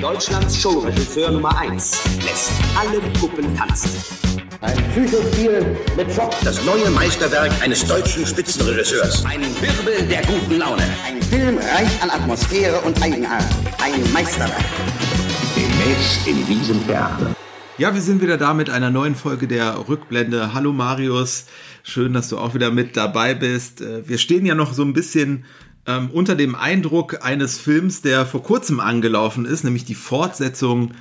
Deutschlands Showregisseur Nummer 1 lässt alle Puppen tanzen. Ein Psychospiel mit Schock. Das neue Meisterwerk eines deutschen Spitzenregisseurs. Ein Wirbel der guten Laune. Ein Film reich an Atmosphäre und Eigenart. Ein Meisterwerk. Demnächst in diesem Theater. Ja, wir sind wieder da mit einer neuen Folge der Rückblende. Hallo Marius, schön, dass du auch wieder mit dabei bist. Äh, wir stehen ja noch so ein bisschen ähm, unter dem Eindruck eines Films, der vor kurzem angelaufen ist, nämlich die Fortsetzung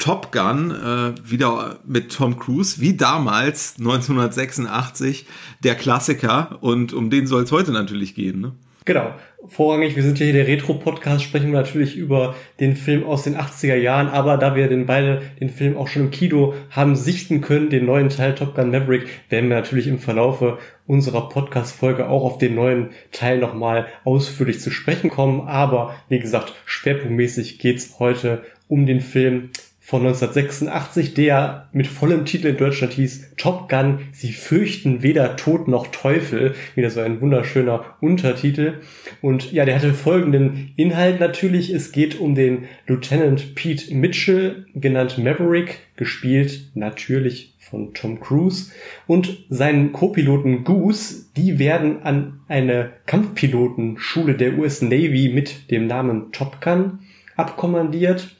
Top Gun, äh, wieder mit Tom Cruise, wie damals 1986, der Klassiker. Und um den soll es heute natürlich gehen. Ne? Genau. Vorrangig, wir sind ja hier der Retro-Podcast, sprechen wir natürlich über den Film aus den 80er Jahren, aber da wir den beide den Film auch schon im Kino haben sichten können, den neuen Teil Top Gun Maverick, werden wir natürlich im Verlaufe unserer Podcast-Folge auch auf den neuen Teil nochmal ausführlich zu sprechen kommen. Aber wie gesagt, schwerpunktmäßig geht's heute um den Film von 1986, der mit vollem Titel in Deutschland hieß Top Gun, Sie fürchten weder Tod noch Teufel. Wieder so ein wunderschöner Untertitel. Und ja, der hatte folgenden Inhalt natürlich. Es geht um den Lieutenant Pete Mitchell, genannt Maverick, gespielt natürlich von Tom Cruise und seinen Co-Piloten Goose, die werden an eine Kampfpilotenschule der US Navy mit dem Namen Top Gun abkommandiert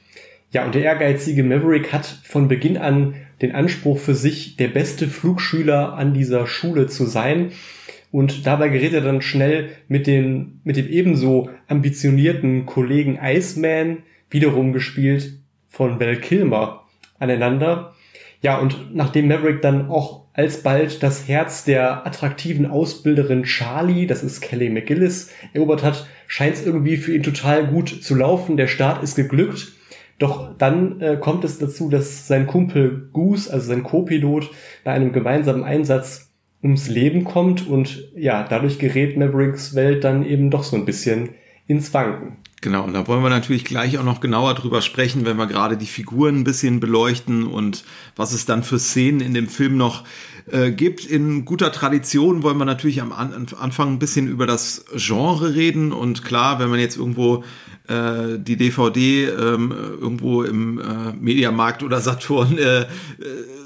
ja, und der ehrgeizige Maverick hat von Beginn an den Anspruch für sich, der beste Flugschüler an dieser Schule zu sein. Und dabei gerät er dann schnell mit, den, mit dem ebenso ambitionierten Kollegen Iceman, wiederum gespielt von Val Kilmer, aneinander. Ja, und nachdem Maverick dann auch alsbald das Herz der attraktiven Ausbilderin Charlie, das ist Kelly McGillis, erobert hat, scheint es irgendwie für ihn total gut zu laufen. Der Start ist geglückt. Doch dann äh, kommt es dazu, dass sein Kumpel Goose, also sein Co-Pilot, bei einem gemeinsamen Einsatz ums Leben kommt und ja, dadurch gerät Mavericks Welt dann eben doch so ein bisschen ins Wanken. Genau, und da wollen wir natürlich gleich auch noch genauer drüber sprechen, wenn wir gerade die Figuren ein bisschen beleuchten und was es dann für Szenen in dem Film noch äh, gibt. In guter Tradition wollen wir natürlich am An Anfang ein bisschen über das Genre reden und klar, wenn man jetzt irgendwo äh, die DVD ähm, irgendwo im äh, Mediamarkt oder Saturn äh, äh,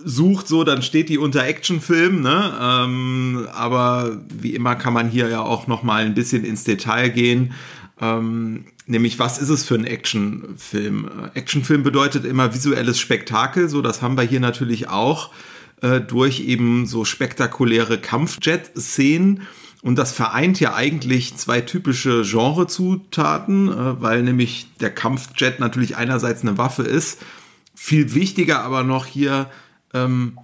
sucht, so, dann steht die unter Actionfilm, ne? Ähm, aber wie immer kann man hier ja auch noch mal ein bisschen ins Detail gehen. Ähm, nämlich, was ist es für ein Actionfilm? Äh, Actionfilm bedeutet immer visuelles Spektakel, so das haben wir hier natürlich auch äh, durch eben so spektakuläre Kampfjet-Szenen und das vereint ja eigentlich zwei typische Genrezutaten, äh, weil nämlich der Kampfjet natürlich einerseits eine Waffe ist. Viel wichtiger aber noch hier, ähm,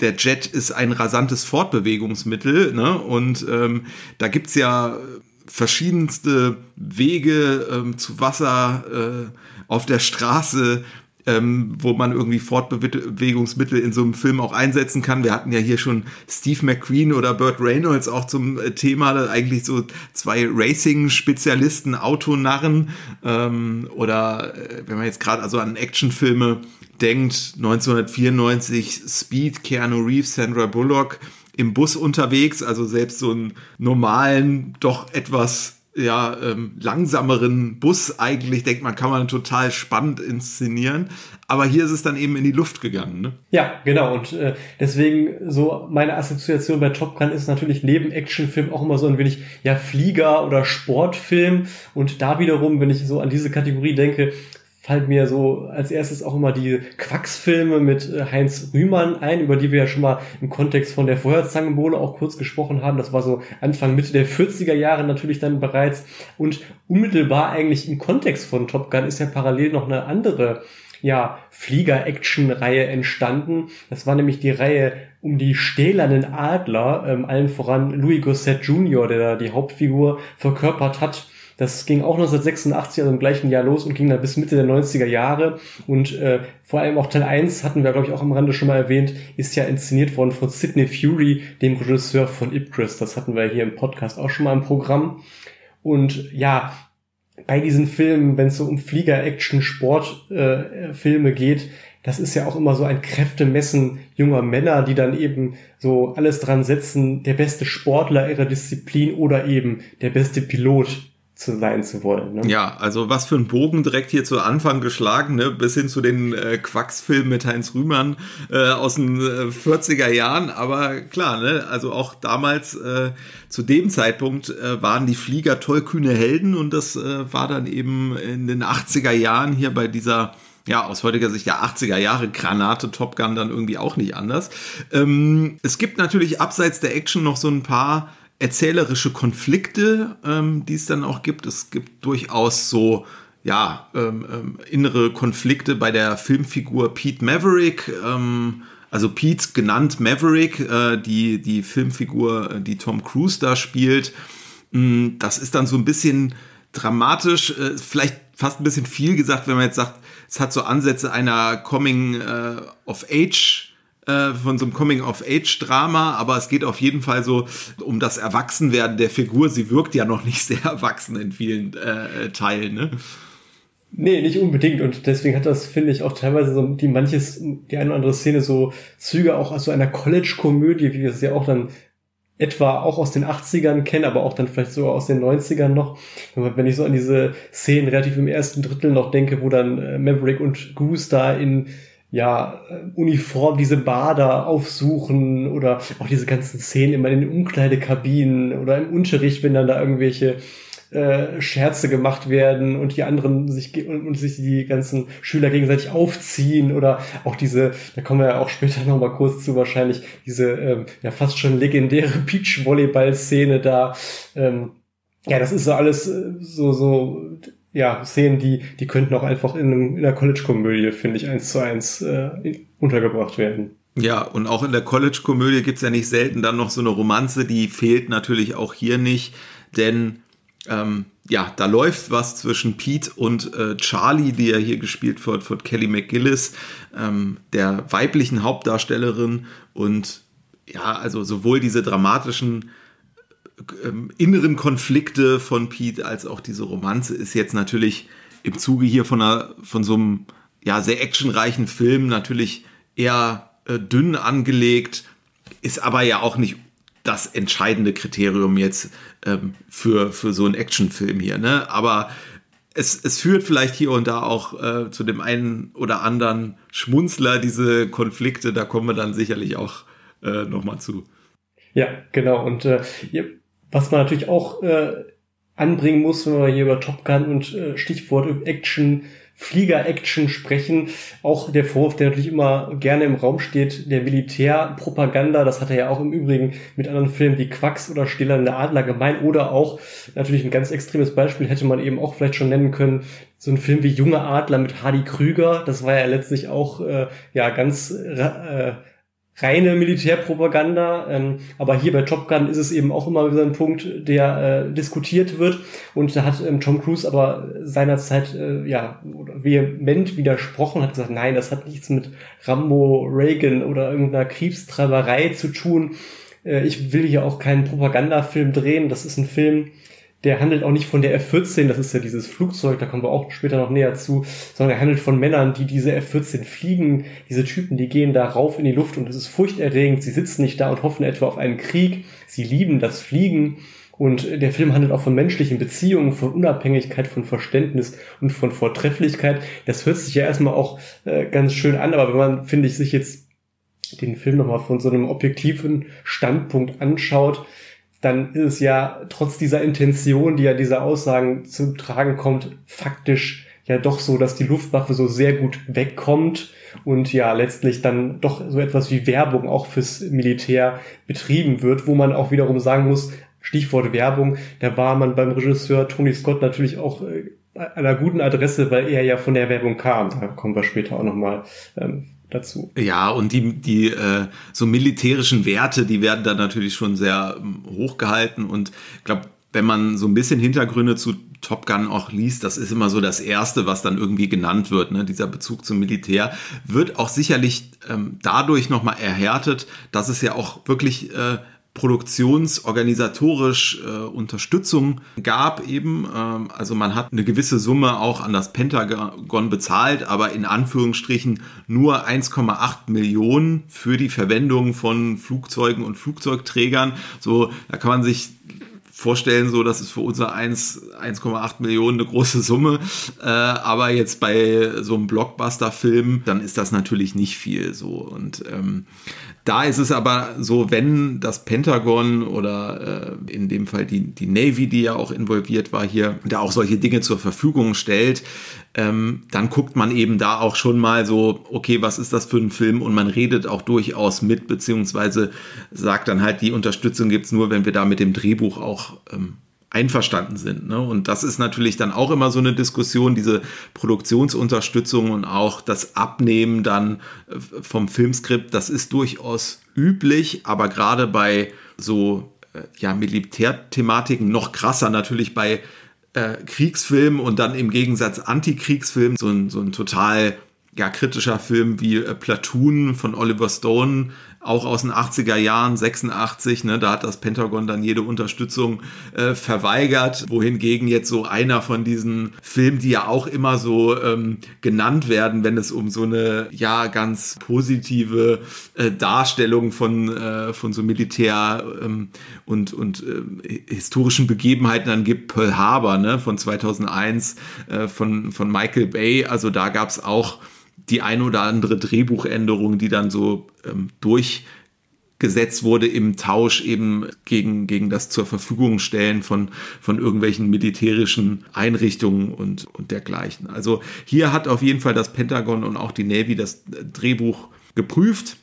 der Jet ist ein rasantes Fortbewegungsmittel. Ne? Und ähm, da gibt's ja verschiedenste Wege ähm, zu Wasser äh, auf der Straße, ähm, wo man irgendwie Fortbewegungsmittel in so einem Film auch einsetzen kann. Wir hatten ja hier schon Steve McQueen oder Burt Reynolds auch zum äh, Thema, eigentlich so zwei Racing-Spezialisten, Autonarren ähm, oder äh, wenn man jetzt gerade also an Actionfilme denkt, 1994 Speed, Keanu Reeves, Sandra Bullock im Bus unterwegs, also selbst so einen normalen, doch etwas ja, ähm, langsameren Bus eigentlich denkt man, kann man total spannend inszenieren. Aber hier ist es dann eben in die Luft gegangen. Ne? Ja, genau. Und äh, deswegen so meine Assoziation bei Top Gun ist natürlich neben Actionfilm auch immer so ein wenig ja Flieger oder Sportfilm. Und da wiederum, wenn ich so an diese Kategorie denke, fällt mir so als erstes auch immer die Quacksfilme mit äh, Heinz Rühmann ein, über die wir ja schon mal im Kontext von der Feuerzangenbowle auch kurz gesprochen haben. Das war so Anfang, Mitte der 40er Jahre natürlich dann bereits. Und unmittelbar eigentlich im Kontext von Top Gun ist ja parallel noch eine andere ja, Flieger-Action-Reihe entstanden. Das war nämlich die Reihe um die stählernen Adler, ähm, allen voran Louis Gossett Jr., der da die Hauptfigur verkörpert hat. Das ging auch 1986, also im gleichen Jahr los und ging dann bis Mitte der 90er Jahre. Und äh, vor allem auch Teil 1 hatten wir, glaube ich, auch am Rande schon mal erwähnt, ist ja inszeniert worden von Sidney Fury, dem Regisseur von Ipcris. Das hatten wir hier im Podcast auch schon mal im Programm. Und ja, bei diesen Filmen, wenn es so um Flieger, Action, Sport äh, Filme geht, das ist ja auch immer so ein Kräftemessen junger Männer, die dann eben so alles dran setzen, der beste Sportler ihrer Disziplin oder eben der beste Pilot zu sein zu wollen. Ne? Ja, also was für ein Bogen direkt hier zu Anfang geschlagen, ne? bis hin zu den äh, Quacks-Filmen mit Heinz Rühmann äh, aus den äh, 40er Jahren. Aber klar, ne? also auch damals äh, zu dem Zeitpunkt äh, waren die Flieger tollkühne Helden und das äh, war dann eben in den 80er Jahren hier bei dieser ja, aus heutiger Sicht der 80er Jahre Granate Top Gun dann irgendwie auch nicht anders. Ähm, es gibt natürlich abseits der Action noch so ein paar erzählerische Konflikte, ähm, die es dann auch gibt. Es gibt durchaus so ja, ähm, ähm, innere Konflikte bei der Filmfigur Pete Maverick. Ähm, also Pete genannt Maverick, äh, die, die Filmfigur, äh, die Tom Cruise da spielt. Mm, das ist dann so ein bisschen dramatisch, äh, vielleicht fast ein bisschen viel gesagt, wenn man jetzt sagt, es hat so Ansätze einer Coming äh, of Age äh, von so einem Coming-of-Age-Drama, aber es geht auf jeden Fall so um das Erwachsenwerden der Figur. Sie wirkt ja noch nicht sehr erwachsen in vielen äh, Teilen, ne? Nee, nicht unbedingt. Und deswegen hat das, finde ich, auch teilweise so die manches, die eine oder andere Szene so Züge auch aus so einer College-Komödie, wie wir es ja auch dann etwa auch aus den 80ern kennen, aber auch dann vielleicht sogar aus den 90ern noch. Wenn ich so an diese Szenen relativ im ersten Drittel noch denke, wo dann äh, Maverick und Goose da in ja, Uniform diese Bader aufsuchen oder auch diese ganzen Szenen immer in den Umkleidekabinen oder im Unterricht, wenn dann da irgendwelche äh, Scherze gemacht werden und die anderen sich und, und, sich die ganzen Schüler gegenseitig aufziehen oder auch diese, da kommen wir ja auch später noch mal kurz zu wahrscheinlich, diese ähm, ja fast schon legendäre Beachvolleyball-Szene da. Ähm, ja, das ist so alles äh, so, so ja, Szenen, die, die könnten auch einfach in, einem, in einer College-Komödie, finde ich, eins zu eins äh, untergebracht werden. Ja, und auch in der College-Komödie gibt's ja nicht selten dann noch so eine Romanze, die fehlt natürlich auch hier nicht, denn ähm, ja, da läuft was zwischen Pete und äh, Charlie, die ja hier gespielt wird von Kelly McGillis, ähm, der weiblichen Hauptdarstellerin und ja, also sowohl diese dramatischen inneren Konflikte von Pete als auch diese Romanze ist jetzt natürlich im Zuge hier von, einer, von so einem ja, sehr actionreichen Film natürlich eher äh, dünn angelegt, ist aber ja auch nicht das entscheidende Kriterium jetzt ähm, für, für so einen Actionfilm hier. Ne? Aber es, es führt vielleicht hier und da auch äh, zu dem einen oder anderen Schmunzler, diese Konflikte, da kommen wir dann sicherlich auch äh, nochmal zu. Ja, genau. Und äh, was man natürlich auch äh, anbringen muss, wenn wir hier über Top Gun und äh, Stichwort Action, Flieger-Action sprechen, auch der Vorwurf, der natürlich immer gerne im Raum steht, der Militärpropaganda, das hat er ja auch im Übrigen mit anderen Filmen wie Quacks oder Stillernde Adler gemein oder auch natürlich ein ganz extremes Beispiel hätte man eben auch vielleicht schon nennen können, so ein Film wie Junge Adler mit Hardy Krüger, das war ja letztlich auch äh, ja ganz äh, reine Militärpropaganda. Ähm, aber hier bei Top Gun ist es eben auch immer wieder ein Punkt, der äh, diskutiert wird. Und da hat ähm, Tom Cruise aber seinerzeit äh, ja vehement widersprochen, hat gesagt, nein, das hat nichts mit Rambo, Reagan oder irgendeiner Kriegstreiberei zu tun. Äh, ich will hier auch keinen Propagandafilm drehen. Das ist ein Film, der handelt auch nicht von der F-14, das ist ja dieses Flugzeug, da kommen wir auch später noch näher zu, sondern er handelt von Männern, die diese F-14 fliegen. Diese Typen, die gehen da rauf in die Luft und es ist furchterregend. Sie sitzen nicht da und hoffen etwa auf einen Krieg. Sie lieben das Fliegen. Und der Film handelt auch von menschlichen Beziehungen, von Unabhängigkeit, von Verständnis und von Vortrefflichkeit. Das hört sich ja erstmal auch äh, ganz schön an, aber wenn man, finde ich, sich jetzt den Film nochmal von so einem objektiven Standpunkt anschaut, dann ist es ja trotz dieser Intention, die ja diese Aussagen zu tragen kommt, faktisch ja doch so, dass die Luftwaffe so sehr gut wegkommt und ja letztlich dann doch so etwas wie Werbung auch fürs Militär betrieben wird, wo man auch wiederum sagen muss, Stichwort Werbung, da war man beim Regisseur Tony Scott natürlich auch äh, einer guten Adresse, weil er ja von der Werbung kam. Da kommen wir später auch nochmal ähm, dazu. Ja, und die, die äh, so militärischen Werte, die werden dann natürlich schon sehr ähm, hoch gehalten und ich glaube, wenn man so ein bisschen Hintergründe zu Top Gun auch liest, das ist immer so das Erste, was dann irgendwie genannt wird, ne? dieser Bezug zum Militär, wird auch sicherlich ähm, dadurch nochmal erhärtet, dass es ja auch wirklich äh, produktionsorganisatorisch äh, Unterstützung gab eben. Ähm, also man hat eine gewisse Summe auch an das Pentagon bezahlt, aber in Anführungsstrichen nur 1,8 Millionen für die Verwendung von Flugzeugen und Flugzeugträgern. So, da kann man sich vorstellen, so das ist für unser 1,8 Millionen eine große Summe. Äh, aber jetzt bei so einem Blockbuster-Film, dann ist das natürlich nicht viel so. Und ähm, da ist es aber so, wenn das Pentagon oder äh, in dem Fall die, die Navy, die ja auch involviert war hier, da auch solche Dinge zur Verfügung stellt, ähm, dann guckt man eben da auch schon mal so, okay, was ist das für ein Film? Und man redet auch durchaus mit, beziehungsweise sagt dann halt, die Unterstützung gibt's nur, wenn wir da mit dem Drehbuch auch ähm, einverstanden sind. Ne? Und das ist natürlich dann auch immer so eine Diskussion, diese Produktionsunterstützung und auch das Abnehmen dann äh, vom Filmskript, das ist durchaus üblich, aber gerade bei so äh, ja, Militärthematiken noch krasser natürlich bei äh, Kriegsfilmen und dann im Gegensatz Antikriegsfilmen, so ein, so ein total ja, kritischer Film wie äh, Platoon von Oliver Stone, auch aus den 80er Jahren, 86, ne, da hat das Pentagon dann jede Unterstützung äh, verweigert, wohingegen jetzt so einer von diesen Filmen, die ja auch immer so ähm, genannt werden, wenn es um so eine ja ganz positive äh, Darstellung von, äh, von so Militär ähm, und, und äh, historischen Begebenheiten dann gibt, Pearl Harbor ne, von 2001 äh, von, von Michael Bay, also da gab es auch die ein oder andere Drehbuchänderung, die dann so ähm, durchgesetzt wurde im Tausch eben gegen, gegen das zur Verfügung stellen von, von irgendwelchen militärischen Einrichtungen und, und dergleichen. Also hier hat auf jeden Fall das Pentagon und auch die Navy das Drehbuch geprüft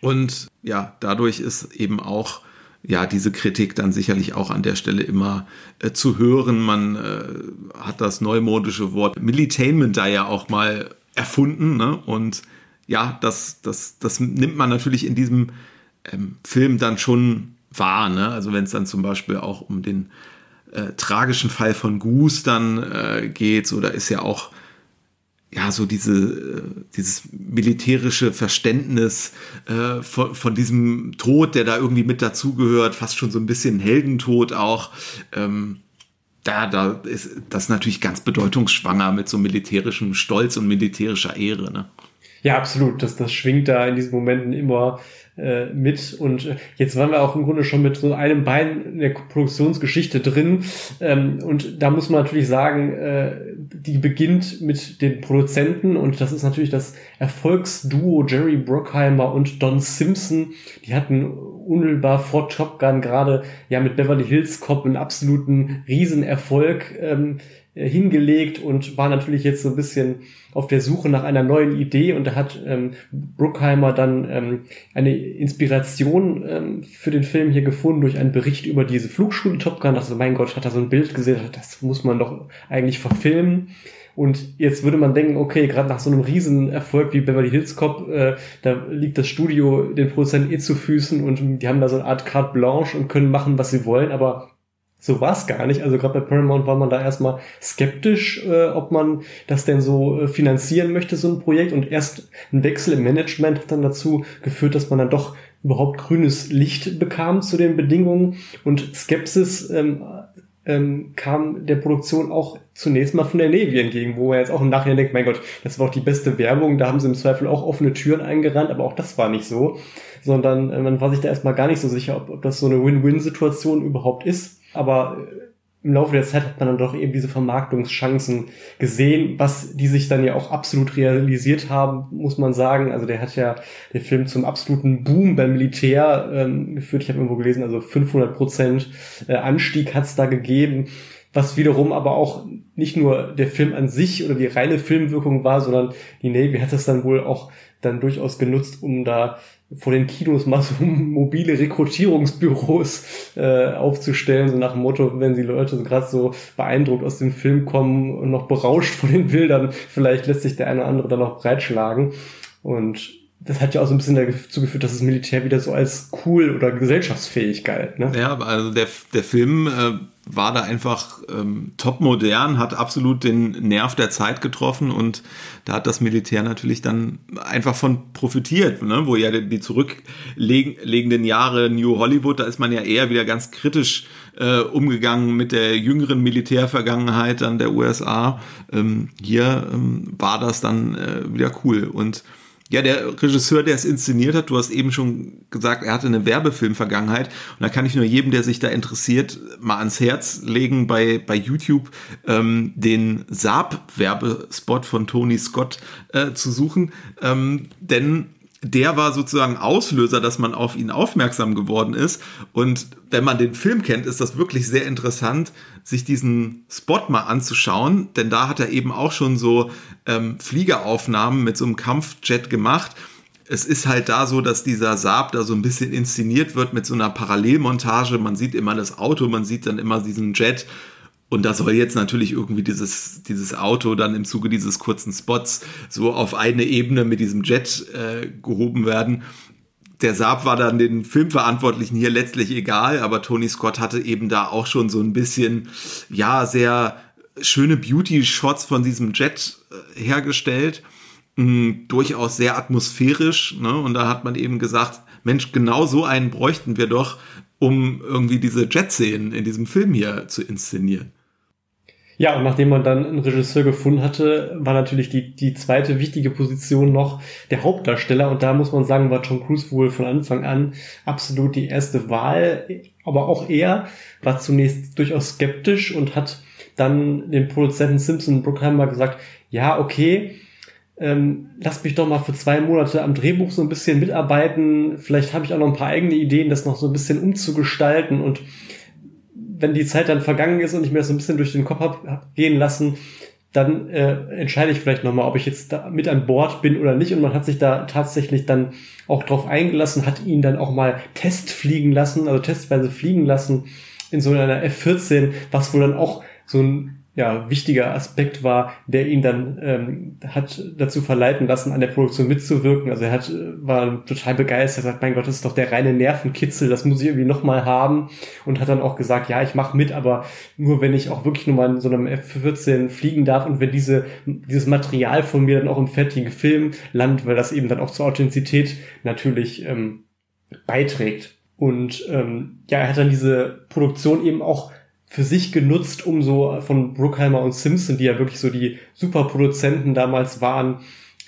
und ja, dadurch ist eben auch ja, diese Kritik dann sicherlich auch an der Stelle immer äh, zu hören. Man äh, hat das neumodische Wort Militainment da ja auch mal erfunden. Ne? Und ja, das, das, das nimmt man natürlich in diesem ähm, Film dann schon wahr. Ne? Also wenn es dann zum Beispiel auch um den äh, tragischen Fall von Goose dann äh, geht, so da ist ja auch ja, so diese, äh, dieses militärische Verständnis äh, von, von diesem Tod, der da irgendwie mit dazugehört, fast schon so ein bisschen Heldentod auch. Ähm, da, da ist das natürlich ganz bedeutungsschwanger mit so militärischem Stolz und militärischer Ehre. Ne? Ja, absolut. Das, das schwingt da in diesen Momenten immer mit. Und äh, jetzt waren wir auch im Grunde schon mit so einem Bein in der Produktionsgeschichte drin. Ähm, und da muss man natürlich sagen, äh, die beginnt mit den Produzenten und das ist natürlich das Erfolgsduo Jerry Bruckheimer und Don Simpson. Die hatten unmittelbar vor Top Gun gerade ja mit Beverly Hills Cop einen absoluten Riesenerfolg ähm, äh, hingelegt und war natürlich jetzt so ein bisschen auf der Suche nach einer neuen Idee und da hat ähm, Bruckheimer dann ähm, eine Inspiration ähm, für den Film hier gefunden durch einen Bericht über diese Flugschule Top Gun. Also mein Gott, hat er so ein Bild gesehen, das muss man doch eigentlich verfilmen. Und jetzt würde man denken, okay, gerade nach so einem Riesenerfolg wie Beverly Hills Cop, äh, da liegt das Studio den Produzenten eh zu Füßen und die haben da so eine Art Carte Blanche und können machen, was sie wollen, aber so war es gar nicht. Also gerade bei Paramount war man da erstmal skeptisch, äh, ob man das denn so äh, finanzieren möchte, so ein Projekt. Und erst ein Wechsel im Management hat dann dazu geführt, dass man dann doch überhaupt grünes Licht bekam zu den Bedingungen. Und Skepsis ähm, ähm, kam der Produktion auch zunächst mal von der Navy entgegen, wo er jetzt auch im Nachhinein denkt, mein Gott, das war auch die beste Werbung, da haben sie im Zweifel auch offene Türen eingerannt, aber auch das war nicht so, sondern äh, man war sich da erstmal gar nicht so sicher, ob, ob das so eine Win-Win-Situation überhaupt ist. Aber äh, im Laufe der Zeit hat man dann doch eben diese Vermarktungschancen gesehen, was die sich dann ja auch absolut realisiert haben, muss man sagen. Also der hat ja der Film zum absoluten Boom beim Militär ähm, geführt. Ich habe irgendwo gelesen, also 500 Prozent äh, Anstieg hat es da gegeben, was wiederum aber auch nicht nur der Film an sich oder die reine Filmwirkung war, sondern die Navy hat das dann wohl auch dann durchaus genutzt, um da vor den Kinos mal so mobile Rekrutierungsbüros äh, aufzustellen, so nach dem Motto, wenn die Leute so gerade so beeindruckt aus dem Film kommen und noch berauscht von den Bildern, vielleicht lässt sich der eine oder andere dann noch breitschlagen. Und das hat ja auch so ein bisschen dazu geführt, dass das Militär wieder so als cool oder gesellschaftsfähig galt. Ne? Ja, also der, der Film äh, war da einfach ähm, top modern, hat absolut den Nerv der Zeit getroffen und da hat das Militär natürlich dann einfach von profitiert, ne? wo ja die, die zurückliegenden Jahre New Hollywood, da ist man ja eher wieder ganz kritisch äh, umgegangen mit der jüngeren Militärvergangenheit dann der USA. Ähm, hier ähm, war das dann äh, wieder cool und Ja, der Regisseur, der es inszeniert hat, du hast eben schon gesagt, er hatte eine Werbefilm-Vergangenheit. Und da kann ich nur jedem, der sich da interessiert, mal ans Herz legen, bei, bei YouTube ähm, den Saab-Werbespot von Tony Scott äh, zu suchen. Ähm, denn der war sozusagen Auslöser, dass man auf ihn aufmerksam geworden ist. Und wenn man den Film kennt, ist das wirklich sehr interessant, sich diesen Spot mal anzuschauen, denn da hat er eben auch schon so ähm, Fliegeraufnahmen mit so einem Kampfjet gemacht. Es ist halt da so, dass dieser Saab da so ein bisschen inszeniert wird mit so einer Parallelmontage. Man sieht immer das Auto, man sieht dann immer diesen Jet und da soll jetzt natürlich irgendwie dieses, dieses Auto dann im Zuge dieses kurzen Spots so auf eine Ebene mit diesem Jet äh, gehoben werden. Der Saab war dann den Filmverantwortlichen hier letztlich egal, aber Tony Scott hatte eben da auch schon so ein bisschen, ja, sehr schöne Beauty-Shots von diesem Jet äh, hergestellt. Mhm, durchaus sehr atmosphärisch. Ne? Und da hat man eben gesagt, Mensch, genau so einen bräuchten wir doch, um irgendwie diese Jet-Szenen in diesem Film hier zu inszenieren. Ja, und nachdem man dann einen Regisseur gefunden hatte, war natürlich die, die zweite wichtige Position noch der Hauptdarsteller. Und da muss man sagen, war Tom Cruise wohl von Anfang an absolut die erste Wahl. Aber auch er war zunächst durchaus skeptisch und hat dann den Produzenten Simpson Brookheimer gesagt, ja, okay, ähm, lasst mich doch mal für zwei Monate am Drehbuch so ein bisschen mitarbeiten. Vielleicht habe ich auch noch ein paar eigene Ideen, das noch so ein bisschen umzugestalten und wenn die Zeit dann vergangen ist und ich mir das so ein bisschen durch den Kopf hab gehen lassen, dann äh, entscheide ich vielleicht nochmal, ob ich jetzt da mit an Bord bin oder nicht. Und man hat sich da tatsächlich dann auch drauf eingelassen, hat ihn dann auch mal Test fliegen lassen, also testweise fliegen lassen in so einer F-14, was wohl dann auch so ein ja, wichtiger Aspekt war, der ihn dann ähm, hat dazu verleiten lassen, an der Produktion mitzuwirken. Also er hat, war total begeistert, sagt, mein Gott, das ist doch der reine Nervenkitzel, das muss ich irgendwie nochmal haben und hat dann auch gesagt, ja, ich mache mit, aber nur wenn ich auch wirklich nochmal in so einem F-14 fliegen darf und wenn diese, dieses Material von mir dann auch im fertigen Film landet, weil das eben dann auch zur Authentizität natürlich ähm, beiträgt. Und ähm, ja, er hat dann diese Produktion eben auch für sich genutzt, um so von Bruckheimer und Simpson, die ja wirklich so die Superproduzenten damals waren,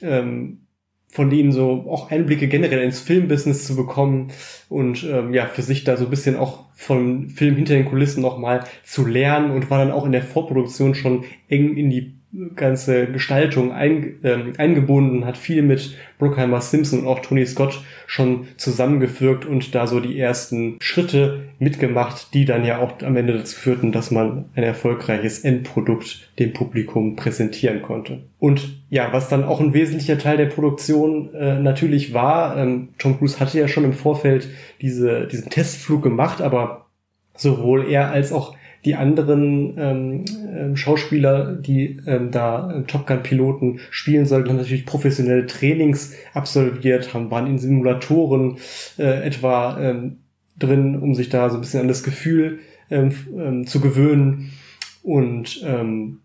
ähm, von denen so auch Einblicke generell ins Filmbusiness zu bekommen und ähm, ja, für sich da so ein bisschen auch von Film hinter den Kulissen nochmal zu lernen und war dann auch in der Vorproduktion schon eng in die ganze Gestaltung ein, ähm, eingebunden, hat viel mit Bruckheimer Simpson und auch Tony Scott schon zusammengewirkt und da so die ersten Schritte mitgemacht, die dann ja auch am Ende dazu führten, dass man ein erfolgreiches Endprodukt dem Publikum präsentieren konnte. Und ja, was dann auch ein wesentlicher Teil der Produktion äh, natürlich war, ähm, Tom Cruise hatte ja schon im Vorfeld diese, diesen Testflug gemacht, aber sowohl er als auch die anderen ähm, äh, Schauspieler, die ähm, da äh, Top Gun-Piloten spielen sollten, haben natürlich professionelle Trainings absolviert, haben, waren in Simulatoren äh, etwa ähm, drin, um sich da so ein bisschen an das Gefühl ähm, ähm, zu gewöhnen. Und ähm,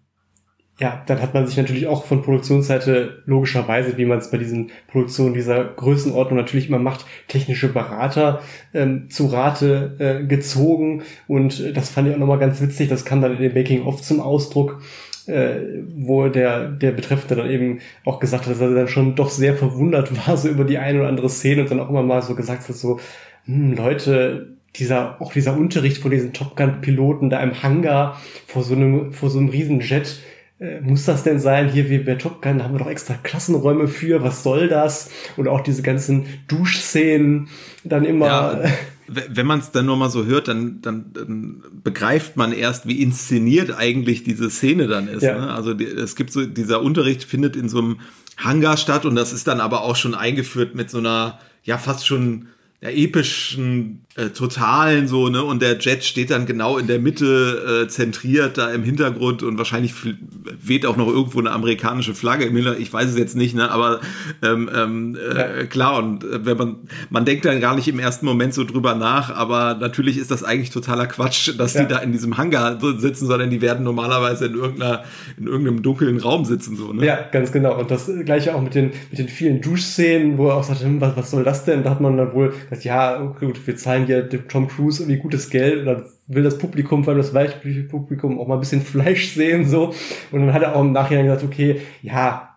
ja, dann hat man sich natürlich auch von Produktionsseite logischerweise, wie man es bei diesen Produktionen dieser Größenordnung natürlich immer macht, technische Berater ähm, zu Rate äh, gezogen. Und äh, das fand ich auch nochmal ganz witzig. Das kam dann in dem Making-of zum Ausdruck, äh, wo der, der Betreffende dann eben auch gesagt hat, dass er dann schon doch sehr verwundert war, so über die eine oder andere Szene und dann auch immer mal so gesagt hat, so, hm, Leute, dieser, auch dieser Unterricht von diesen Top Gun-Piloten da im Hangar vor so einem, vor so einem riesen Jet, äh, muss das denn sein? Hier wie bei Top Gun haben wir doch extra Klassenräume für, was soll das? Und auch diese ganzen Duschszenen dann immer. Ja, wenn man es dann nur mal so hört, dann, dann, dann begreift man erst, wie inszeniert eigentlich diese Szene dann ist. Ja. Ne? Also die, es gibt so, dieser Unterricht findet in so einem Hangar statt und das ist dann aber auch schon eingeführt mit so einer, ja, fast schon ja, epischen äh, Totalen so, ne? Und der Jet steht dann genau in der Mitte äh, zentriert da im Hintergrund und wahrscheinlich weht auch noch irgendwo eine amerikanische Flagge im Hintergrund. Ich weiß es jetzt nicht, ne? Aber ähm, ähm, äh, klar, und äh, wenn man, man denkt dann gar nicht im ersten Moment so drüber nach, aber natürlich ist das eigentlich totaler Quatsch, dass ja. die da in diesem Hangar sitzen, sondern die werden normalerweise in irgendeiner, in irgendeinem dunklen Raum sitzen, so, ne? Ja, ganz genau. Und das gleiche auch mit den, mit den vielen Duschszenen, wo er auch sagt, hm, was, was soll das denn? Da hat man dann wohl gesagt, ja, gut, wir zahlen hier dem Tom Cruise irgendwie gutes Geld und dann will das Publikum, vor allem das weibliche Publikum, auch mal ein bisschen Fleisch sehen, so. Und dann hat er auch im Nachhinein gesagt, okay, ja,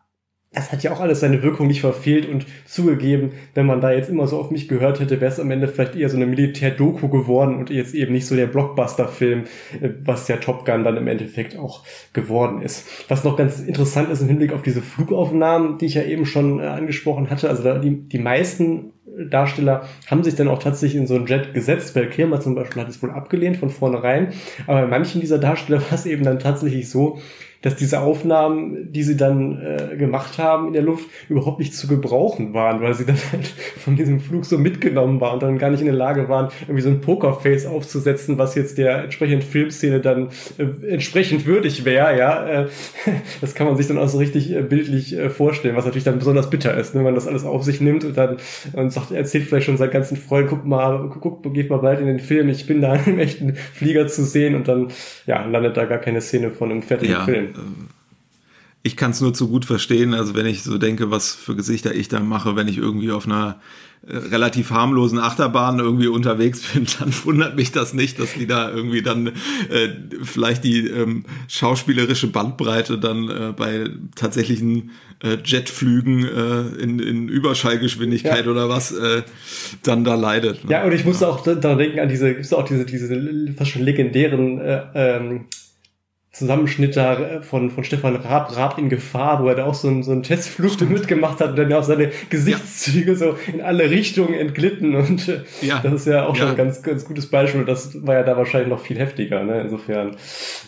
das hat ja auch alles seine Wirkung nicht verfehlt und zugegeben, wenn man da jetzt immer so auf mich gehört hätte, wäre es am Ende vielleicht eher so eine Militär-Doku geworden und jetzt eben nicht so der Blockbuster-Film, äh, was ja Top Gun dann im Endeffekt auch geworden ist. Was noch ganz interessant ist im Hinblick auf diese Flugaufnahmen, die ich ja eben schon äh, angesprochen hatte, also da die, die meisten Darsteller haben sich dann auch tatsächlich in so ein Jet gesetzt. Val Kilmer zum Beispiel hat es wohl abgelehnt von vornherein. Aber bei manchen dieser Darsteller war es eben dann tatsächlich so, dass diese Aufnahmen, die sie dann äh, gemacht haben in der Luft, überhaupt nicht zu gebrauchen waren, weil sie dann halt von diesem Flug so mitgenommen waren und dann gar nicht in der Lage waren, irgendwie so ein Pokerface aufzusetzen, was jetzt der entsprechenden Filmszene dann äh, entsprechend würdig wäre, ja. Äh, das kann man sich dann auch so richtig äh, bildlich äh, vorstellen, was natürlich dann besonders bitter ist, ne, wenn man das alles auf sich nimmt und dann und sagt, erzählt vielleicht schon seinen ganzen Freunden, guck mal, guck, geht mal bald in den Film, ich bin da im echten Flieger zu sehen und dann, ja, landet da gar keine Szene von einem fertigen ja. Film. Ich kann es nur zu gut verstehen. Also wenn ich so denke, was für Gesichter ich da mache, wenn ich irgendwie auf einer äh, relativ harmlosen Achterbahn irgendwie unterwegs bin, dann wundert mich das nicht, dass die da irgendwie dann äh, vielleicht die ähm, schauspielerische Bandbreite dann äh, bei tatsächlichen äh, Jetflügen äh, in, in Überschallgeschwindigkeit ja. oder was äh, dann da leidet. Ne? Ja, und ich musste auch daran denken an diese, gibt's auch diese, diese fast schon legendären äh, ähm, Zusammenschnitt da äh, von, von Stefan Raab, Raab in Gefahr, wo er da auch so einen, so einen Testflug mitgemacht hat und dann auch seine Gesichtszüge so in alle Richtungen entglitten und äh, ja. das ist ja auch ja. schon ein ganz, ganz gutes Beispiel das war ja da wahrscheinlich noch viel heftiger, ne? insofern,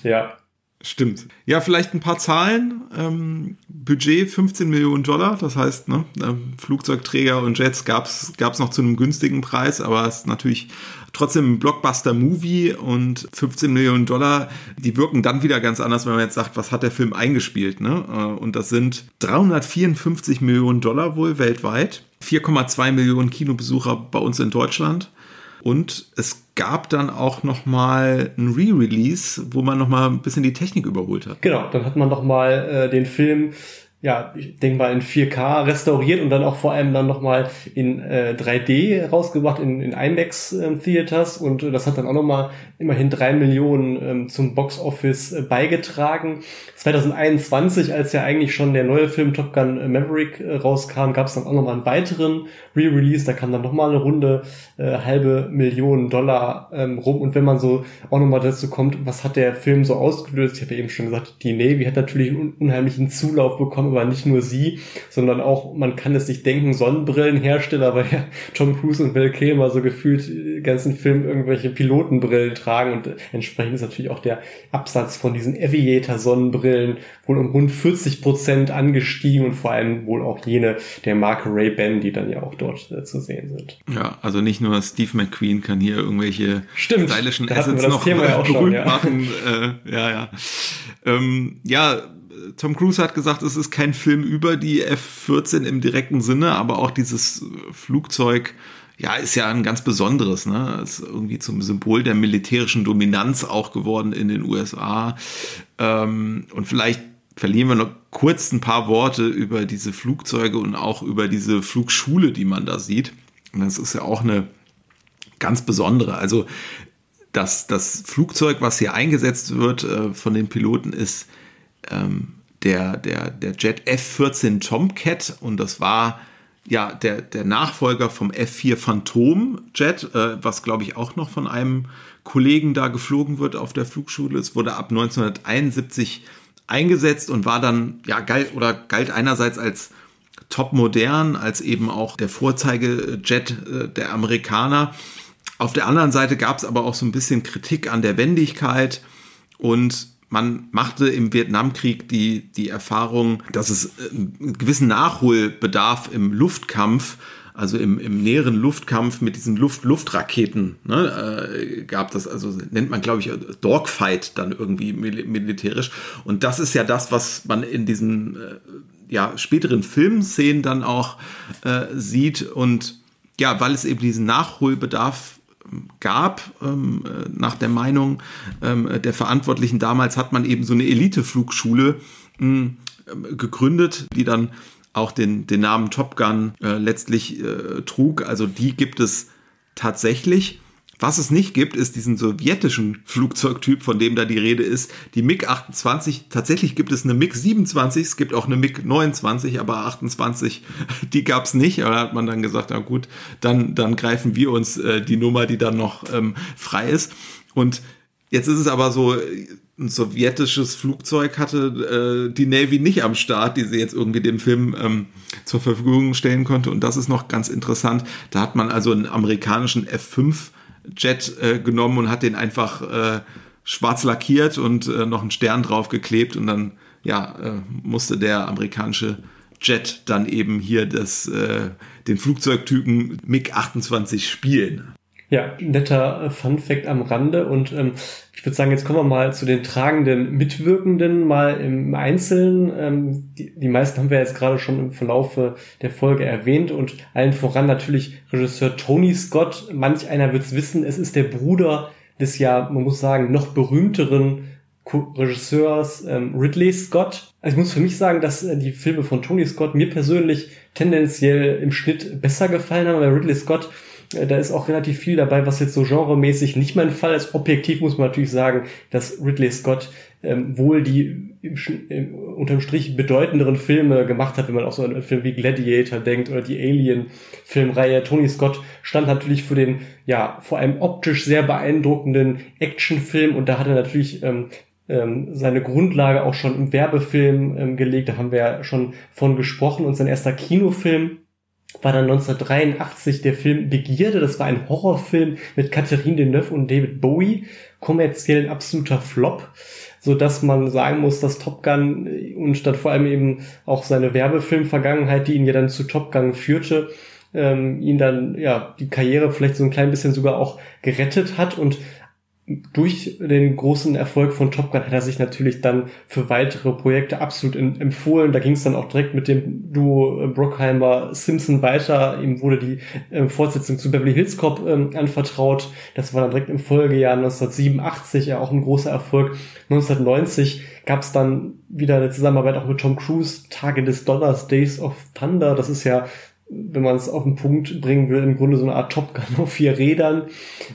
ja. Stimmt. Ja, vielleicht ein paar Zahlen. Ähm, Budget 15 Millionen Dollar, das heißt, ne, ähm, Flugzeugträger und Jets gab's gab's noch zu einem günstigen Preis, aber es ist natürlich trotzdem ein Blockbuster-Movie und 15 Millionen Dollar, die wirken dann wieder ganz anders, wenn man jetzt sagt, was hat der Film eingespielt. Ne? Äh, und das sind 354 Millionen Dollar wohl weltweit, 4,2 Millionen Kinobesucher bei uns in Deutschland. Und es gab dann auch noch mal ein Re-Release, wo man noch mal ein bisschen die Technik überholt hat. Genau, dann hat man noch mal äh, den Film ja, ich denke mal in 4K restauriert und dann auch vor allem dann nochmal in äh, 3D rausgebracht in, in IMAX ähm, Theaters und äh, das hat dann auch nochmal immerhin drei Millionen ähm, zum Box Office äh, beigetragen. 2021, als ja eigentlich schon der neue Film Top Gun Maverick äh, rauskam, gab es dann auch nochmal einen weiteren Re-Release, da kam dann nochmal eine runde äh, halbe Million Dollar ähm, rum und wenn man so auch nochmal dazu kommt, was hat der Film so ausgelöst? Ich habe ja eben schon gesagt, die Navy hat natürlich einen unheimlichen Zulauf bekommen aber nicht nur sie, sondern auch, man kann es sich denken, Sonnenbrillenhersteller, weil ja Tom Cruise und Val Kilmer so gefühlt den ganzen Film irgendwelche Pilotenbrillen tragen und entsprechend ist natürlich auch der Absatz von diesen Aviator-Sonnenbrillen wohl um rund 40 Prozent angestiegen und vor allem wohl auch jene der Marke Ray-Ban, die dann ja auch dort äh, zu sehen sind. Ja, also nicht nur Steve McQueen kann hier irgendwelche Stimmt, stylischen Assets noch Thema ja berühmt schon, ja. machen. Äh, ja, ja. Ähm, ja, Tom Cruise hat gesagt, es ist kein Film über die F-14 im direkten Sinne, aber auch dieses Flugzeug, ja, ist ja ein ganz besonderes, ne? Ist irgendwie zum Symbol der militärischen Dominanz auch geworden in den USA. Ähm, und vielleicht verlieren wir noch kurz ein paar Worte über diese Flugzeuge und auch über diese Flugschule, die man da sieht. Und das ist ja auch eine ganz besondere. Also das, das Flugzeug, was hier eingesetzt wird äh, von den Piloten, ist ähm, der, der, der Jet F-14 Tomcat und das war ja der, der Nachfolger vom F-4 Phantom Jet, äh, was glaube ich auch noch von einem Kollegen da geflogen wird auf der Flugschule. Es wurde ab 1971 eingesetzt und war dann, ja, galt oder galt einerseits als top modern, als eben auch der Vorzeigejet äh, der Amerikaner. Auf der anderen Seite gab es aber auch so ein bisschen Kritik an der Wendigkeit und man machte im Vietnamkrieg die, die Erfahrung, dass es äh, einen gewissen Nachholbedarf im Luftkampf also im, im näheren Luftkampf mit diesen Luft-Luft-Raketen ne, äh, gab das, also nennt man, glaube ich, Dogfight dann irgendwie mil militärisch. Und das ist ja das, was man in diesen äh, ja, späteren Filmszenen dann auch äh, sieht. Und ja, weil es eben diesen Nachholbedarf gab, ähm, äh, nach der Meinung ähm, der Verantwortlichen damals, hat man eben so eine Elite-Flugschule ähm, gegründet, die dann auch den, den Namen Top Gun äh, letztlich äh, trug. Also die gibt es tatsächlich. Was es nicht gibt, ist diesen sowjetischen Flugzeugtyp, von dem da die Rede ist, die MiG-28. Tatsächlich gibt es eine MiG-27, es gibt auch eine MiG-29, aber 28, die gab es nicht. Da hat man dann gesagt, na gut, dann, dann greifen wir uns äh, die Nummer, die dann noch ähm, frei ist. Und jetzt ist es aber so, ein sowjetisches Flugzeug hatte äh, die Navy nicht am Start, die sie jetzt irgendwie dem Film ähm, zur Verfügung stellen konnte. Und das ist noch ganz interessant. Da hat man also einen amerikanischen F5 Jet äh, genommen und hat den einfach äh, schwarz lackiert und äh, noch einen Stern drauf geklebt und dann ja äh, musste der amerikanische Jet dann eben hier das, äh, den Flugzeugtypen MiG-28 spielen. Ja, netter äh, Fun Fact am Rande und ähm, ich würde sagen, jetzt kommen wir mal zu den tragenden Mitwirkenden mal im Einzelnen. Ähm, die, die meisten haben wir jetzt gerade schon im Verlaufe der Folge erwähnt und allen voran natürlich Regisseur Tony Scott. Manch einer wird es wissen, es ist der Bruder des ja, man muss sagen, noch berühmteren Regisseurs ähm, Ridley Scott. Also ich muss für mich sagen, dass äh, die Filme von Tony Scott mir persönlich tendenziell im Schnitt besser gefallen haben, weil Ridley Scott äh, da ist auch relativ viel dabei, was jetzt so genremäßig nicht mein Fall ist. Objektiv muss man natürlich sagen, dass Ridley Scott ähm, wohl die im, im, unterm Strich bedeutenderen Filme gemacht hat, wenn man auch so an einen Film wie Gladiator denkt oder die Alien-Filmreihe. Tony Scott stand natürlich für den, ja, vor allem optisch sehr beeindruckenden Actionfilm und da hat er natürlich ähm, ähm, seine Grundlage auch schon im Werbefilm ähm, gelegt. Da haben wir ja schon von gesprochen und sein erster Kinofilm war dann 1983 der Film Begierde. Das war ein Horrorfilm mit Catherine Deneuve und David Bowie. Kommerziell ein absoluter Flop, so dass man sagen muss, dass Top Gun und dann vor allem eben auch seine Werbefilm-Vergangenheit, die ihn ja dann zu Top Gun führte, ähm, ihn dann ja die Karriere vielleicht so ein klein bisschen sogar auch gerettet hat und durch den großen Erfolg von Top Gun hat er sich natürlich dann für weitere Projekte absolut empfohlen. Da ging es dann auch direkt mit dem Duo äh, Brockheimer Simpson weiter. Ihm wurde die äh, Fortsetzung zu Beverly Hills Cop ähm, anvertraut. Das war dann direkt im Folgejahr 1987 ja auch ein großer Erfolg. 1990 gab es dann wieder eine Zusammenarbeit auch mit Tom Cruise, Tage des Dollars, Days of Thunder. Das ist ja wenn man es auf den Punkt bringen will, im Grunde so eine Art Top Gun auf vier Rädern.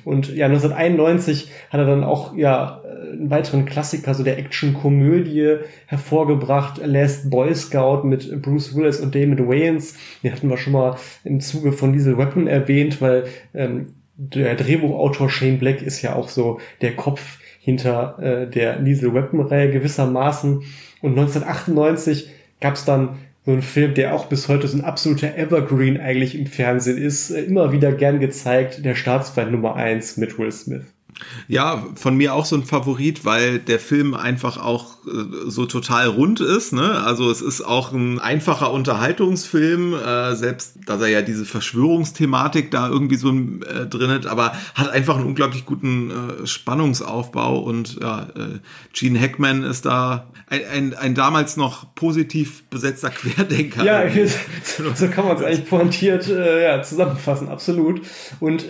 Und ja, 1991 hat er dann auch ja einen weiteren Klassiker, so der Action-Komödie hervorgebracht, Last Boy Scout mit Bruce Willis und David Wayans. Den hatten wir schon mal im Zuge von Diesel Weapon erwähnt, weil ähm, der Drehbuchautor Shane Black ist ja auch so der Kopf hinter äh, der Diesel Weapon-Reihe gewissermaßen. Und 1998 gab es dann so ein Film, der auch bis heute so ein absoluter Evergreen eigentlich im Fernsehen ist, äh, immer wieder gern gezeigt, der Staatsfeind Nummer eins mit Will Smith. Ja, von mir auch so ein Favorit, weil der Film einfach auch äh, so total rund ist. Ne? Also es ist auch ein einfacher Unterhaltungsfilm, äh, selbst dass er ja diese Verschwörungsthematik da irgendwie so äh, drin hat, aber hat einfach einen unglaublich guten äh, Spannungsaufbau und ja, äh, Gene Hackman ist da ein, ein, ein damals noch positiv besetzter Querdenker. Ja, so kann man es eigentlich pointiert äh, ja, zusammenfassen, absolut. Und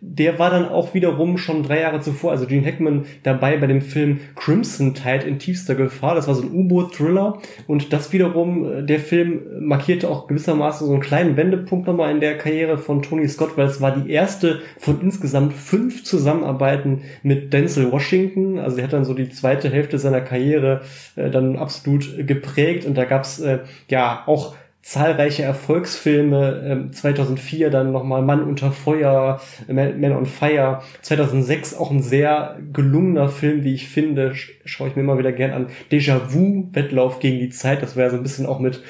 der war dann auch wiederum schon drei Jahre Jahre zuvor, also Gene Hackman dabei bei dem Film Crimson Tide in tiefster Gefahr. Das war so ein U-Boot-Thriller und das wiederum, äh, der Film markierte auch gewissermaßen so einen kleinen Wendepunkt nochmal in der Karriere von Tony Scott, weil es war die erste von insgesamt fünf Zusammenarbeiten mit Denzel Washington. Also er hat dann so die zweite Hälfte seiner Karriere äh, dann absolut geprägt und da gab's äh, ja auch zahlreiche Erfolgsfilme, ähm, 2004 dann nochmal Mann unter Feuer, Man on Fire, 2006 auch ein sehr gelungener Film, wie ich finde, schaue ich mir immer wieder gern an, Déjà-vu, Wettlauf gegen die Zeit, das wäre so ein bisschen auch mit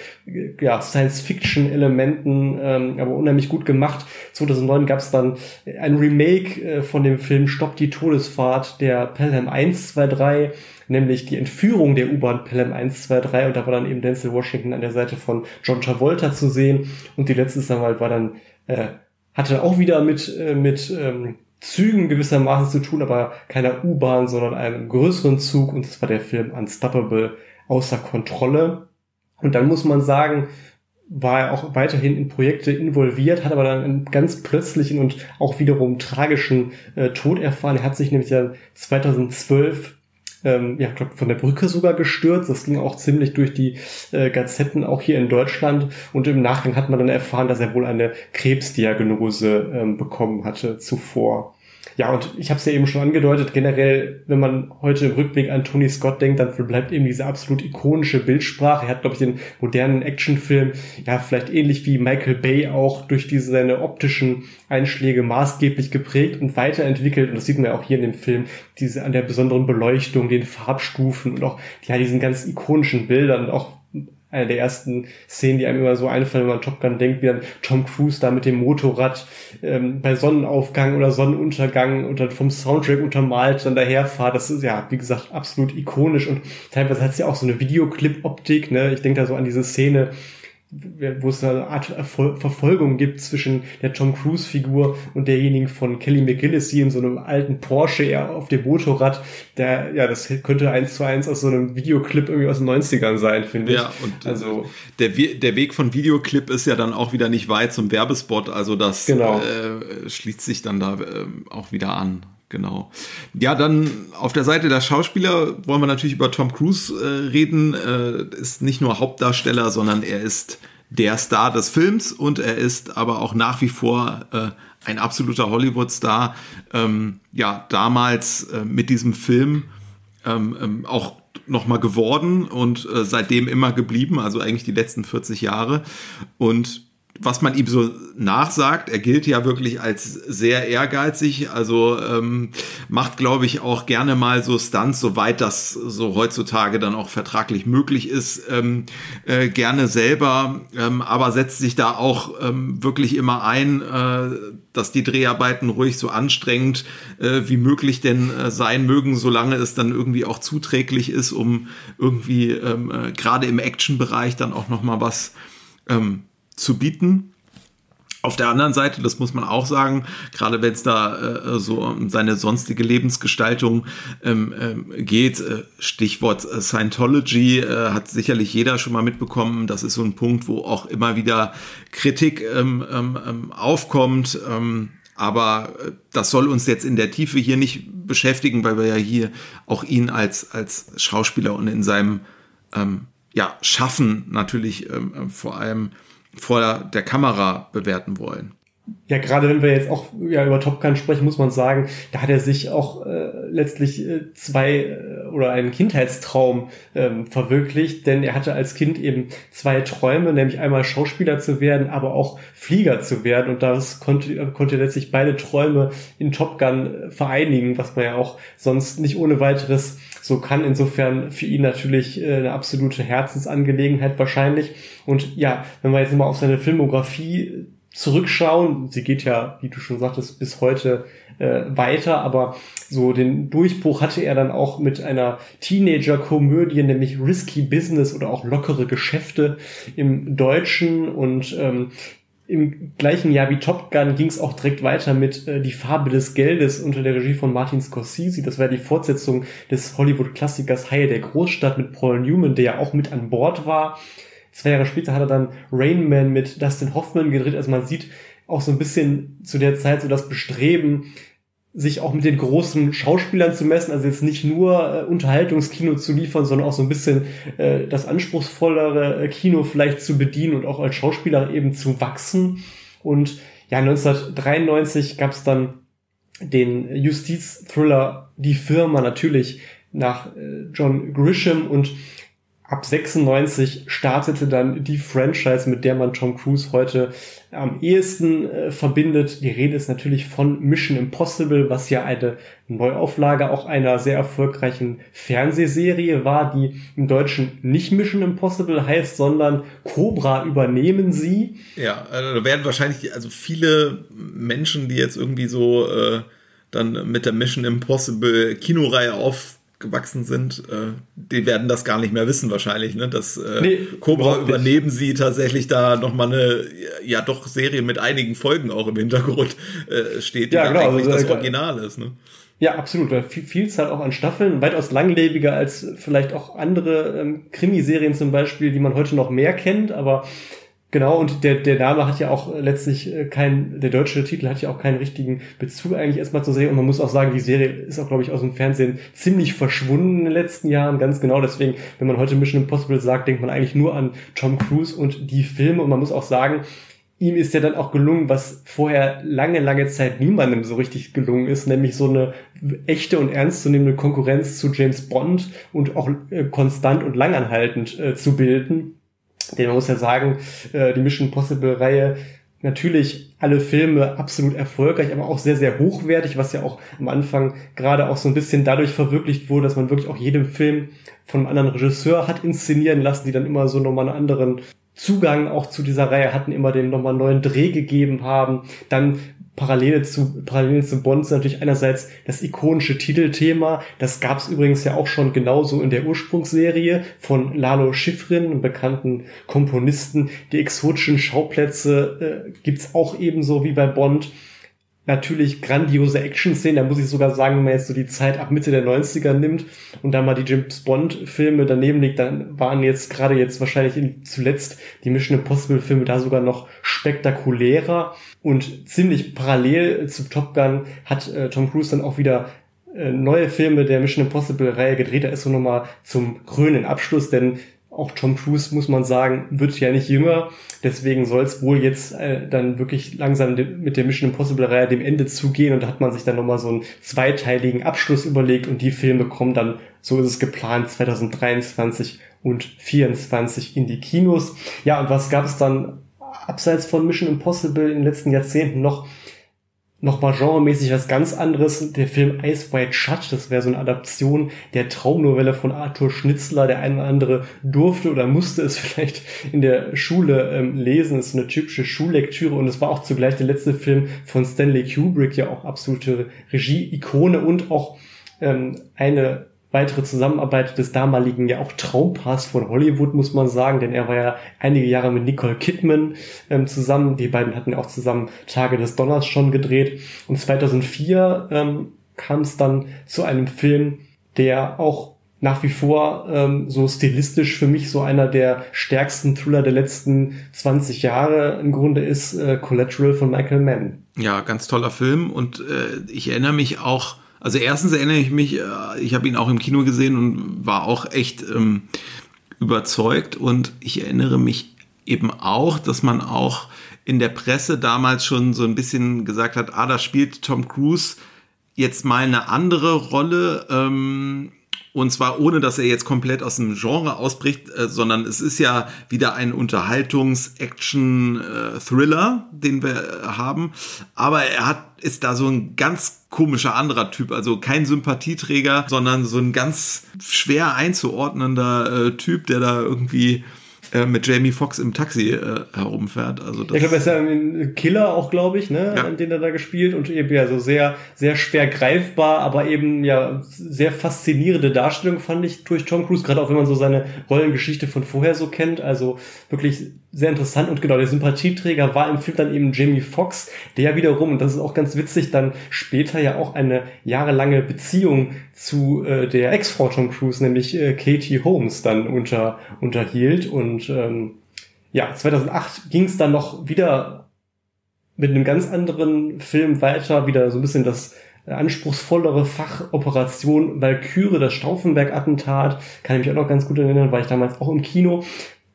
ja, Science-Fiction-Elementen, ähm, aber unheimlich gut gemacht. 2009 gab es dann ein Remake äh, von dem Film Stopp die Todesfahrt, der Pelham 1, 2, 3, nämlich die Entführung der U-Bahn Pelham 1, 2, 3 und da war dann eben Denzel Washington an der Seite von John Travolta zu sehen und die letzte Zusammenarbeit war dann, äh, hatte auch wieder mit, äh, mit ähm, Zügen gewissermaßen zu tun, aber keiner U-Bahn, sondern einem größeren Zug und das war der Film Unstoppable außer Kontrolle. Und dann muss man sagen, war er auch weiterhin in Projekte involviert, hat aber dann einen ganz plötzlichen und auch wiederum tragischen äh, Tod erfahren. Er hat sich nämlich ja 2012 ähm, ja, glaub, von der Brücke sogar gestürzt. Das ging auch ziemlich durch die äh, Gazetten, auch hier in Deutschland. Und im Nachgang hat man dann erfahren, dass er wohl eine Krebsdiagnose ähm, bekommen hatte zuvor. Ja, und ich habe es ja eben schon angedeutet, generell, wenn man heute im Rückblick an Tony Scott denkt, dann bleibt eben diese absolut ikonische Bildsprache. Er hat, glaube ich, den modernen Actionfilm, ja, vielleicht ähnlich wie Michael Bay auch durch diese seine optischen Einschläge maßgeblich geprägt und weiterentwickelt. Und das sieht man ja auch hier in dem Film, diese an der besonderen Beleuchtung, den Farbstufen und auch ja, diesen ganz ikonischen Bildern auch eine der ersten Szenen, die einem immer so einfallen, wenn man Top Gun denkt, wie dann Tom Cruise da mit dem Motorrad ähm, bei Sonnenaufgang oder Sonnenuntergang und dann vom Soundtrack untermalt dann daherfahrt. Das ist ja, wie gesagt, absolut ikonisch und teilweise hat es ja auch so eine Videoclip-Optik. Ne? Ich denke da so an diese Szene, wo es eine Art Verfolgung gibt zwischen der Tom Cruise Figur und derjenigen von Kelly McGillis, die in so einem alten Porsche eher auf dem Motorrad, der, ja, das könnte eins zu eins aus so einem Videoclip irgendwie aus den 90ern sein, finde ich. Ja, und also, der, der Weg von Videoclip ist ja dann auch wieder nicht weit zum Werbespot, also das genau. äh, schließt sich dann da äh, auch wieder an. Genau. Ja, dann auf der Seite der Schauspieler wollen wir natürlich über Tom Cruise äh, reden. Äh, ist nicht nur Hauptdarsteller, sondern er ist der Star des Films und er ist aber auch nach wie vor äh, ein absoluter Hollywood-Star. Ähm, ja, damals äh, mit diesem Film ähm, ähm, auch nochmal geworden und äh, seitdem immer geblieben, also eigentlich die letzten 40 Jahre. Und was man ihm so nachsagt, er gilt ja wirklich als sehr ehrgeizig, also ähm, macht, glaube ich, auch gerne mal so Stunts, soweit das so heutzutage dann auch vertraglich möglich ist, ähm, äh, gerne selber, ähm, aber setzt sich da auch ähm, wirklich immer ein, äh, dass die Dreharbeiten ruhig so anstrengend äh, wie möglich denn äh, sein mögen, solange es dann irgendwie auch zuträglich ist, um irgendwie ähm, äh, gerade im Action-Bereich dann auch noch mal was ähm, zu bieten. Auf der anderen Seite, das muss man auch sagen, gerade wenn es da äh, so um seine sonstige Lebensgestaltung ähm, äh, geht, äh, Stichwort äh, Scientology, äh, hat sicherlich jeder schon mal mitbekommen. Das ist so ein Punkt, wo auch immer wieder Kritik ähm, ähm, ähm aufkommt. Ähm, aber äh, das soll uns jetzt in der Tiefe hier nicht beschäftigen, weil wir ja hier auch ihn als, als Schauspieler und in seinem ähm, ja, Schaffen natürlich vor allem vor der Kamera bewerten wollen. Ja, gerade wenn wir jetzt auch ja, über Top Gun sprechen, muss man sagen, da hat er sich auch äh, letztlich äh, zwei äh, oder einen Kindheitstraum ähm, verwirklicht, denn er hatte als Kind eben zwei Träume, nämlich einmal Schauspieler zu werden, aber auch Flieger zu werden und das konnte, konnte letztlich beide Träume in Top Gun vereinigen, was man ja auch sonst nicht ohne weiteres so kann. Insofern für ihn natürlich äh, eine absolute Herzensangelegenheit wahrscheinlich. Und ja, wenn wir jetzt mal auf seine Filmografie zurückschauen, sie geht ja, wie du schon sagtest, bis heute äh, weiter, aber so den Durchbruch hatte er dann auch mit einer Teenager-Komödie, nämlich Risky Business oder auch lockere Geschäfte im Deutschen und ähm, im gleichen Jahr wie Top Gun ging es auch direkt weiter mit äh, Die Farbe des Geldes unter der Regie von Martin Scorsese. Das war die Fortsetzung des Hollywood-Klassikers Haie der Großstadt mit Paul Newman, der ja auch mit an Bord war. Zwei Jahre später hat er dann Rain Man mit Dustin Hoffman gedreht. Also man sieht auch so ein bisschen zu der Zeit so das Bestreben, sich auch mit den großen Schauspielern zu messen, also jetzt nicht nur äh, Unterhaltungskino zu liefern, sondern auch so ein bisschen äh, das anspruchsvollere äh, Kino vielleicht zu bedienen und auch als Schauspieler eben zu wachsen. Und ja, 1993 gab es dann den Justiz-Thriller Die Firma natürlich nach äh, John Grisham und ab 96 startete dann die Franchise, mit der man Tom Cruise heute am ehesten äh, verbindet. Die Rede ist natürlich von Mission Impossible, was ja eine Neuauflage auch einer sehr erfolgreichen Fernsehserie war, die im Deutschen nicht Mission Impossible heißt, sondern Cobra übernehmen sie. Ja, also da werden wahrscheinlich also viele Menschen, die jetzt irgendwie so äh, dann mit der Mission Impossible Kinoreihe auf gewachsen sind, äh, die werden das gar nicht mehr wissen wahrscheinlich, ne? Dass äh, nee, Cobra übernehmen sie tatsächlich da nochmal eine ja doch Serie mit einigen Folgen auch im Hintergrund äh, steht, die ja, genau, eigentlich also, das Original ist, ne? Ja, absolut. Viel, Vielzahl auch an Staffeln, weitaus langlebiger als vielleicht auch andere ähm, Krimiserien zum Beispiel, die man heute noch mehr kennt, aber Genau, und der, der Name hat ja auch letztlich äh, kein, der deutsche Titel hat ja auch keinen richtigen Bezug eigentlich erstmal zur Serie. Und man muss auch sagen, die Serie ist auch, glaube ich, aus dem Fernsehen ziemlich verschwunden in den letzten Jahren. Ganz genau. Deswegen, wenn man heute Mission Impossible sagt, denkt man eigentlich nur an Tom Cruise und die Filme. Und man muss auch sagen, ihm ist ja dann auch gelungen, was vorher lange, lange Zeit niemandem so richtig gelungen ist, nämlich so eine echte und ernstzunehmende Konkurrenz zu James Bond und auch äh, konstant und langanhaltend äh, zu bilden. Denn man muss ja sagen, äh, die Mission Possible Reihe natürlich alle Filme absolut erfolgreich, aber auch sehr, sehr hochwertig, was ja auch am Anfang gerade auch so ein bisschen dadurch verwirklicht wurde, dass man wirklich auch jedem Film von einem anderen Regisseur hat inszenieren lassen, die dann immer so nochmal einen anderen Zugang auch zu dieser Reihe hatten, immer den nochmal neuen Dreh gegeben haben. Dann Parallele zu, Parallele zu Bond ist natürlich einerseits das ikonische Titelthema. Das gab es übrigens ja auch schon genauso in der Ursprungsserie von Lalo Schifrin, einem bekannten Komponisten. Die exotischen Schauplätze äh, gibt's auch ebenso wie bei Bond natürlich grandiose Action-Szenen. Da muss ich sogar sagen, wenn man jetzt so die Zeit ab Mitte der 90er nimmt und da mal die James Bond-Filme daneben legt, dann waren jetzt gerade jetzt wahrscheinlich in, zuletzt die Mission Impossible-Filme da sogar noch spektakulärer und ziemlich parallel zu Top Gun hat äh, Tom Cruise dann auch wieder äh, neue Filme der Mission Impossible-Reihe gedreht. Da ist so nochmal zum krönen Abschluss, denn auch Tom Cruise, muss man sagen, wird ja nicht jünger. Deswegen soll es wohl jetzt äh, dann wirklich langsam mit der Mission Impossible-Reihe dem Ende zugehen. Und da hat man sich dann nochmal so einen zweiteiligen Abschluss überlegt. Und die Filme kommen dann, so ist es geplant, 2023 und 2024 in die Kinos. Ja, und was gab es dann abseits von Mission Impossible in den letzten Jahrzehnten noch? Nochmal genremäßig was ganz anderes. Der Film Ice White Shut, das wäre so eine Adaption der Traumnovelle von Arthur Schnitzler. Der eine oder andere durfte oder musste es vielleicht in der Schule ähm, lesen. Das ist eine typische Schullektüre und es war auch zugleich der letzte Film von Stanley Kubrick, ja auch absolute Regie-Ikone und auch ähm, eine weitere Zusammenarbeit des damaligen ja auch Traumpaars von Hollywood, muss man sagen, denn er war ja einige Jahre mit Nicole Kidman ähm, zusammen. Die beiden hatten ja auch zusammen Tage des Donners schon gedreht. Und 2004 ähm, kam es dann zu einem Film, der auch nach wie vor ähm, so stilistisch für mich so einer der stärksten Thriller der letzten 20 Jahre im Grunde ist, äh, Collateral von Michael Mann. Ja, ganz toller Film und äh, ich erinnere mich auch also erstens erinnere ich mich, äh, ich habe ihn auch im Kino gesehen und war auch echt ähm, überzeugt. Und ich erinnere mich eben auch, dass man auch in der Presse damals schon so ein bisschen gesagt hat, ah, da spielt Tom Cruise jetzt mal eine andere Rolle. Ähm, und zwar ohne, dass er jetzt komplett aus dem Genre ausbricht, äh, sondern es ist ja wieder ein Unterhaltungs-Action-Thriller, äh, den wir haben. Aber er hat, ist da so ein ganz komischer anderer Typ, also kein Sympathieträger, sondern so ein ganz schwer einzuordnender äh, Typ, der da irgendwie äh, mit Jamie Foxx im Taxi äh, herumfährt. Also das ich glaube, er ist ja ein Killer auch, glaube ich, ne, ja. an den er da gespielt und eben ja so sehr, sehr schwer greifbar, aber eben ja sehr faszinierende Darstellung fand ich durch Tom Cruise, gerade auch wenn man so seine Rollengeschichte von vorher so kennt. Also wirklich sehr interessant und genau, der Sympathieträger war im Film dann eben Jamie Foxx, der wiederum, und das ist auch ganz witzig, dann später ja auch eine jahrelange Beziehung zu äh, der Ex-Frau Tom Cruise, nämlich äh, Katie Holmes, dann unter, unterhielt. Und ähm, ja, 2008 ging es dann noch wieder mit einem ganz anderen Film weiter, wieder so ein bisschen das anspruchsvollere Fachoperation Valkyrie, das Stauffenberg-Attentat, kann ich mich auch noch ganz gut erinnern, war ich damals auch im Kino.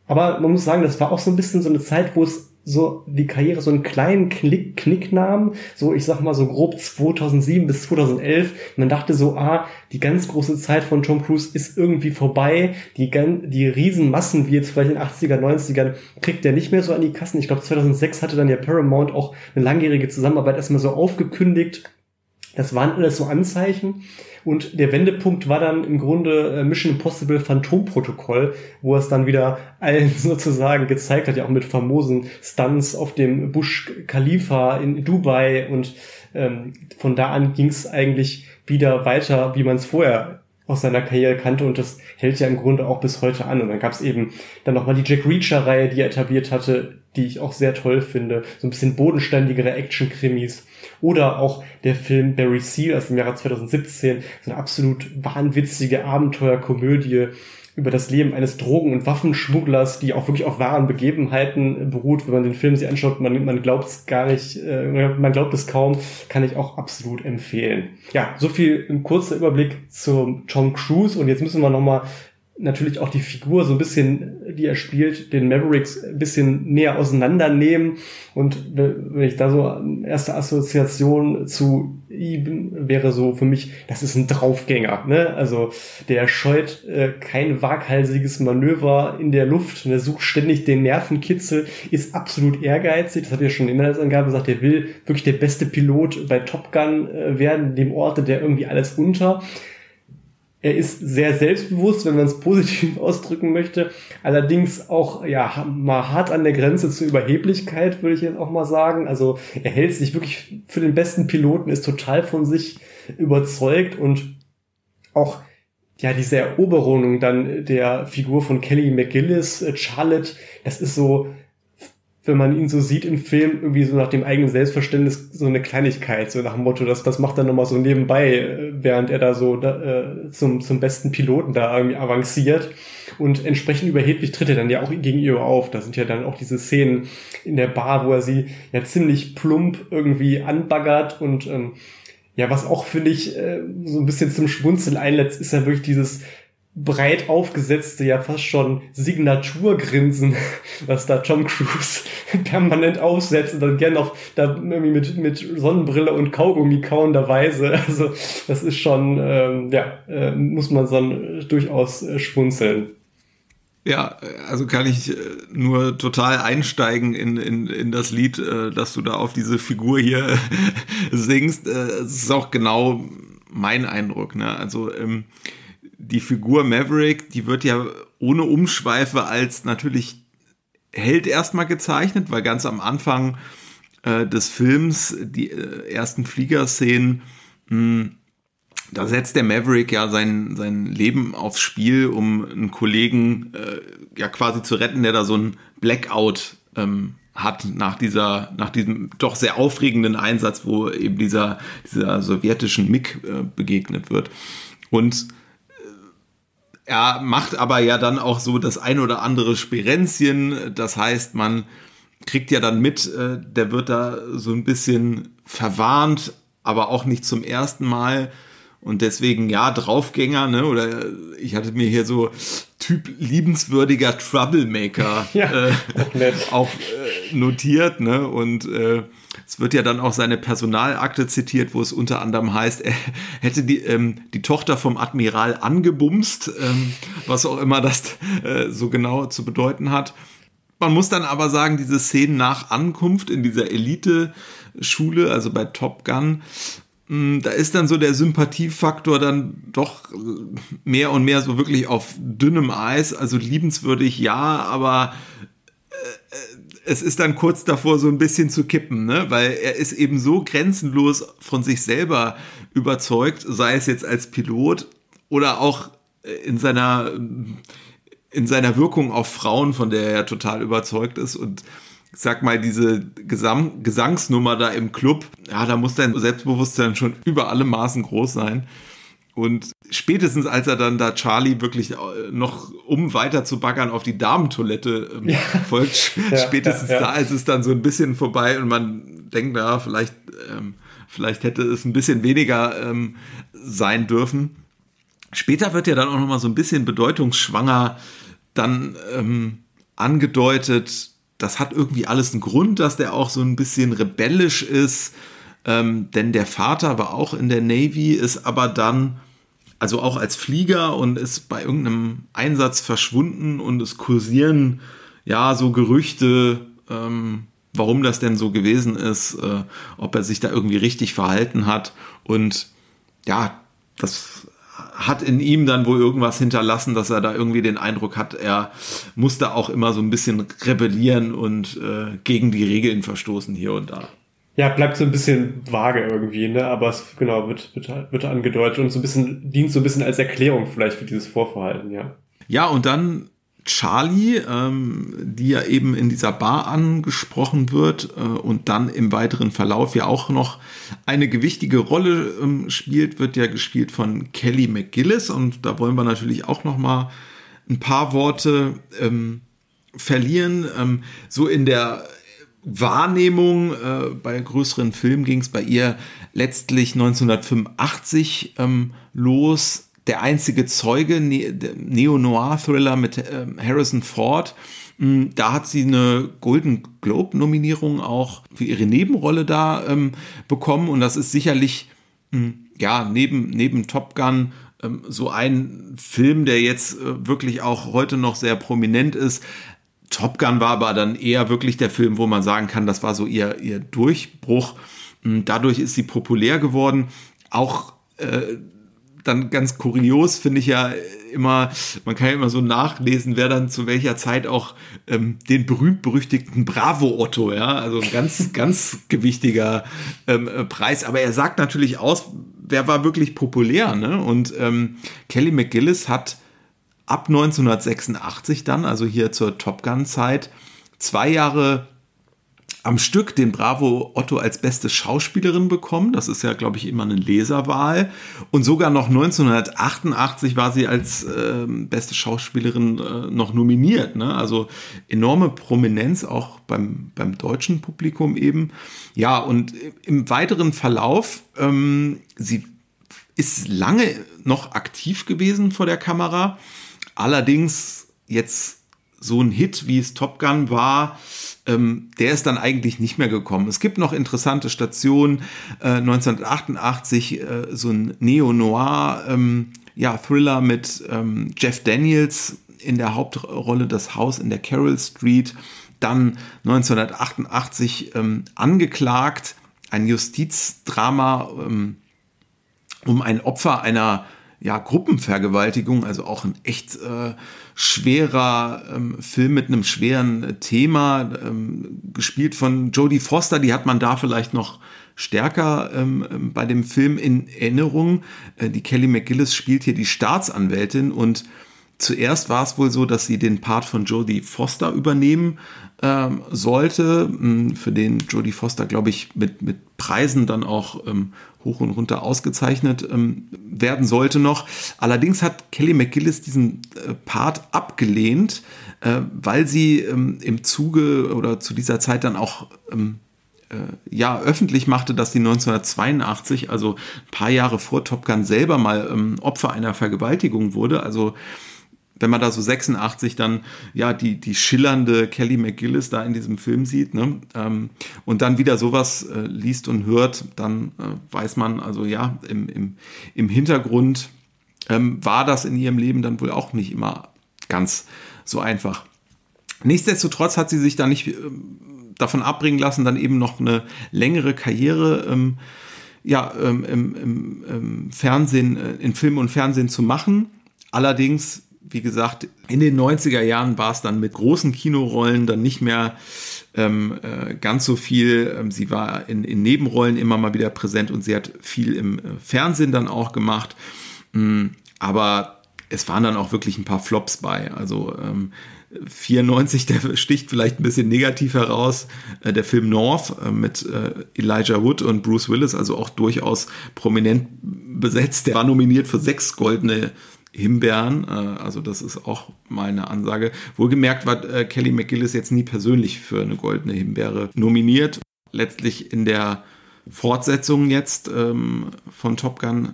Aber man muss sagen, das war auch so ein bisschen so eine Zeit, wo es so die Karriere so einen kleinen Knick, Knick nahm, so ich sag mal so grob 2007 bis 2011. Man dachte so, ah, die ganz große Zeit von Tom Cruise ist irgendwie vorbei. Die, die Riesenmassen, wie jetzt vielleicht in den 80er, 90ern, kriegt er nicht mehr so an die Kassen. Ich glaube 2006 hatte dann ja Paramount auch eine langjährige Zusammenarbeit erstmal so aufgekündigt. Das waren alles so Anzeichen. Und der Wendepunkt war dann im Grunde äh, Mission Impossible Phantom-Protokoll, wo es dann wieder allen sozusagen gezeigt hat, ja auch mit famosen Stunts auf dem Bush Khalifa in Dubai. Und ähm, von da an ging es eigentlich wieder weiter, wie man es vorher aus seiner Karriere kannte und das hält ja im Grunde auch bis heute an. Und dann gab es eben dann nochmal die Jack Reacher-Reihe, die er etabliert hatte, die ich auch sehr toll finde. So ein bisschen bodenständigere Action-Krimis. Oder auch der Film Barry Seal aus dem Jahre 2017, so eine absolut wahnwitzige Abenteuerkomödie über das Leben eines Drogen- und Waffenschmugglers, die auch wirklich auf wahren Begebenheiten beruht. Wenn man den Film sich anschaut, man, man glaubt es gar nicht, äh, man glaubt es kaum, kann ich auch absolut empfehlen. Ja, so viel ein kurzer Überblick zum Tom Cruise und jetzt müssen wir nochmal natürlich auch die Figur so ein bisschen, die er spielt, den Mavericks ein bisschen näher auseinandernehmen. Und wenn ich da so erste Assoziation zu ihm wäre so für mich, das ist ein Draufgänger. Ne? Also der scheut äh, kein waghalsiges Manöver in der Luft. Der sucht ständig den Nervenkitzel, ist absolut ehrgeizig. Das hat er schon in der Inhaltsangabe gesagt. Er will wirklich der beste Pilot bei Top Gun äh, werden, dem Orte der irgendwie alles unter. Er ist sehr selbstbewusst, wenn man es positiv ausdrücken möchte. Allerdings auch, ja, mal hart an der Grenze zur Überheblichkeit, würde ich jetzt auch mal sagen. Also er hält sich wirklich für den besten Piloten, ist total von sich überzeugt und auch ja, diese Eroberung dann der Figur von Kelly McGillis, äh, Charlotte, das ist so, wenn man ihn so sieht im Film, irgendwie so nach dem eigenen Selbstverständnis so eine Kleinigkeit, so nach dem Motto, das, das macht er nochmal so nebenbei, äh, während er da so äh, zum, zum besten Piloten da irgendwie avanciert. Und entsprechend überheblich tritt er dann ja auch gegenüber auf. Da sind ja dann auch diese Szenen in der Bar, wo er sie ja ziemlich plump irgendwie anbaggert und ähm, ja, was auch, finde ich, äh, so ein bisschen zum Schmunzeln einlädt, ist ja wirklich dieses breit aufgesetzte, ja fast schon Signaturgrinsen, was da Tom Cruise permanent aufsetzt und dann gern noch da irgendwie mit, mit Sonnenbrille und Kaugummi kauenderweise. Also das ist schon, ähm, ja, äh, muss man äh, durchaus äh, schmunzeln. Ja, also kann ich äh, nur total einsteigen in, in, in das Lied, äh, dass du da auf diese Figur hier singst. Es ist auch genau mein Eindruck. Ne? Also ähm, die Figur Maverick, die wird ja ohne Umschweife als natürlich Held erstmal gezeichnet, weil ganz am Anfang äh, des Films die äh, ersten Fliegerszenen, mh, hm, da setzt der Maverick ja sein, sein Leben aufs Spiel, um einen Kollegen äh, ja quasi zu retten, der da so ein Blackout ähm, hat nach dieser, nach diesem doch sehr aufregenden Einsatz, wo eben dieser, dieser sowjetischen MiG äh, begegnet wird. Und er macht aber ja dann auch so das ein oder andere Spirenzchen. Das heißt, man kriegt ja dann mit, äh, der wird da so ein bisschen verwarnt, aber auch nicht zum ersten Mal. Und deswegen, ja, Draufgänger, ne? Oder ich hatte mir hier so Typ liebenswürdiger Troublemaker ja, äh, auch äh, notiert, ne? Und äh, es wird ja dann auch seine Personalakte zitiert, wo es unter anderem heißt, er hätte die, ähm, die Tochter vom Admiral angebumst, ähm, was auch immer das äh, so genau zu bedeuten hat. Man muss dann aber sagen, diese Szenen nach Ankunft in dieser Elite-Schule, also bei Top Gun, hm, da ist dann so der Sympathiefaktor dann doch mehr und mehr so wirklich auf dünnem Eis, also liebenswürdig ja, aber äh, äh es ist dann kurz davor, so ein bisschen zu kippen, ne? weil er ist eben so grenzenlos von sich selber überzeugt, sei es jetzt als Pilot oder auch in seiner, in seiner Wirkung auf Frauen, von der er total überzeugt ist und sag mal, diese Gesang Gesangsnummer da im Club, ja, da muss dein Selbstbewusstsein schon über alle Maßen groß sein. Und spätestens als er dann da Charlie wirklich äh, noch, um weiter zu baggern, auf die Damentoilette ähm, ja. folgt, ja, spätestens ja, da ist es dann so ein bisschen vorbei und man denkt, ja, vielleicht, ähm, vielleicht hätte es ein bisschen weniger ähm, sein dürfen. Später wird ja dann auch nochmal so ein bisschen bedeutungsschwanger dann ähm, angedeutet, das hat irgendwie alles einen Grund, dass der auch so ein bisschen rebellisch ist. Ähm, denn der Vater war auch in der Navy, ist aber dann also auch als Flieger und ist bei irgendeinem Einsatz verschwunden und es kursieren ja so Gerüchte, ähm, warum das denn so gewesen ist, äh, ob er sich da irgendwie richtig verhalten hat und ja, das hat in ihm dann wohl irgendwas hinterlassen, dass er da irgendwie den Eindruck hat, er musste auch immer so ein bisschen rebellieren und äh, gegen die Regeln verstoßen hier und da. Ja, bleibt so ein bisschen vage irgendwie, ne? Aber es genau wird, wird, wird angedeutet und so ein bisschen dient so ein bisschen als Erklärung vielleicht für dieses Vorverhalten, ja. Ja, und dann Charlie, ähm, die ja eben in dieser Bar angesprochen wird äh, und dann im weiteren Verlauf ja auch noch eine gewichtige Rolle ähm, spielt, wird ja gespielt von Kelly McGillis und da wollen wir natürlich auch noch mal ein paar Worte ähm, verlieren. Ähm, so in der Wahrnehmung äh, bei größeren Filmen ging es bei ihr letztlich 1985 ähm, los. der einzige Zeuge, ne Neo-Noir-Thriller mit äh, Harrison Ford. Mm, da hat sie eine Golden Globe-Nominierung auch für ihre Nebenrolle da ähm, bekommen. Und das ist sicherlich, mh, mm, ja, neben, neben Top Gun ähm, so ein Film, der jetzt äh, wirklich auch heute noch sehr prominent ist. Top Gun war aber dann eher wirklich der Film, wo man sagen kann, das war so ihr, ihr Durchbruch. Mm, dadurch ist sie populär geworden. Auch äh, dann ganz kurios finde ich ja immer, man kann ja immer so nachlesen, wer dann zu welcher Zeit auch ähm, den berühmt-berüchtigten Bravo Otto, ja, also ein ganz, ganz gewichtiger ähm, äh, Preis. Aber er sagt natürlich aus, wer war wirklich populär, ne? Und ähm, Kelly McGillis hat ab 1986 dann, also hier zur Top Gun-Zeit, zwei Jahre am Stück den Bravo Otto als beste Schauspielerin bekommen. Das ist ja, glaube ich, immer eine Leserwahl. Und sogar noch 1988 war sie als äh, beste Schauspielerin äh, noch nominiert. Ne? Also enorme Prominenz auch beim, beim deutschen Publikum eben. Ja, und im weiteren Verlauf, ähm, sie ist lange noch aktiv gewesen vor der Kamera. Allerdings jetzt so ein Hit, wie es Top Gun war, ähm, der ist dann eigentlich nicht mehr gekommen. Es gibt noch interessante Stationen. Äh, 1988 äh, so ein Neo-Noir, ähm, ja, mit ähm, Jeff Daniels in der Hauptrolle Das Haus in der Carroll Street. Dann 1988 ähm, angeklagt, ein Justizdrama ähm, um ein Opfer einer ja, Gruppenvergewaltigung, also auch ein echt äh, schwerer ähm, Film mit einem schweren äh, Thema, ähm, gespielt von Jodie Foster, die hat man da vielleicht noch stärker ähm, ähm bei dem Film in Erinnerung. Äh, die Kelly McGillis spielt hier die Staatsanwältin und zuerst war es wohl so, dass sie den Part von Jodie Foster übernehmen ähm, sollte, hm, für den Jodie Foster, glaube ich, mit, mit Preisen dann auch ähm, hoch und runter ausgezeichnet ähm, werden sollte noch. Allerdings hat Kelly McGillis diesen äh, Part abgelehnt, äh, weil sie ähm, im Zuge oder zu dieser Zeit dann auch ähm, äh, ja, öffentlich machte, dass sie 1982, also ein paar Jahre vor Top Gun selber mal ähm, Opfer einer Vergewaltigung wurde. Also wenn man da so 86 dann ja die, die schillernde Kelly McGillis da in diesem Film sieht ne? Ähm, und dann wieder sowas äh, liest und hört, dann äh, weiß man, also ja, im, im, im Hintergrund ähm, war das in ihrem Leben dann wohl auch nicht immer ganz so einfach. Nichtsdestotrotz hat sie sich da nicht äh, davon abbringen lassen, dann eben noch eine längere Karriere ähm, ja, ähm, im, im, Fernsehen, äh, in Film und Fernsehen zu machen. Allerdings wie gesagt, in den 90er Jahren war es dann mit großen Kinorollen dann nicht mehr ähm, äh, ganz so viel. Ähm, sie war in, in, Nebenrollen immer mal wieder präsent und sie hat viel im äh, Fernsehen dann auch gemacht. Mhm, aber es waren dann auch wirklich ein paar Flops bei. Also ähm, 94, der sticht vielleicht ein bisschen negativ heraus. Äh, der Film North äh, mit äh, Elijah Wood und Bruce Willis, also auch durchaus prominent besetzt. Der war nominiert für sechs goldene Himbeeren. Äh, also das ist auch meine Ansage. Wohlgemerkt war äh, Kelly McGillis jetzt nie persönlich für eine goldene Himbeere nominiert. Letztlich in der Fortsetzung jetzt ähm, von Top Gun,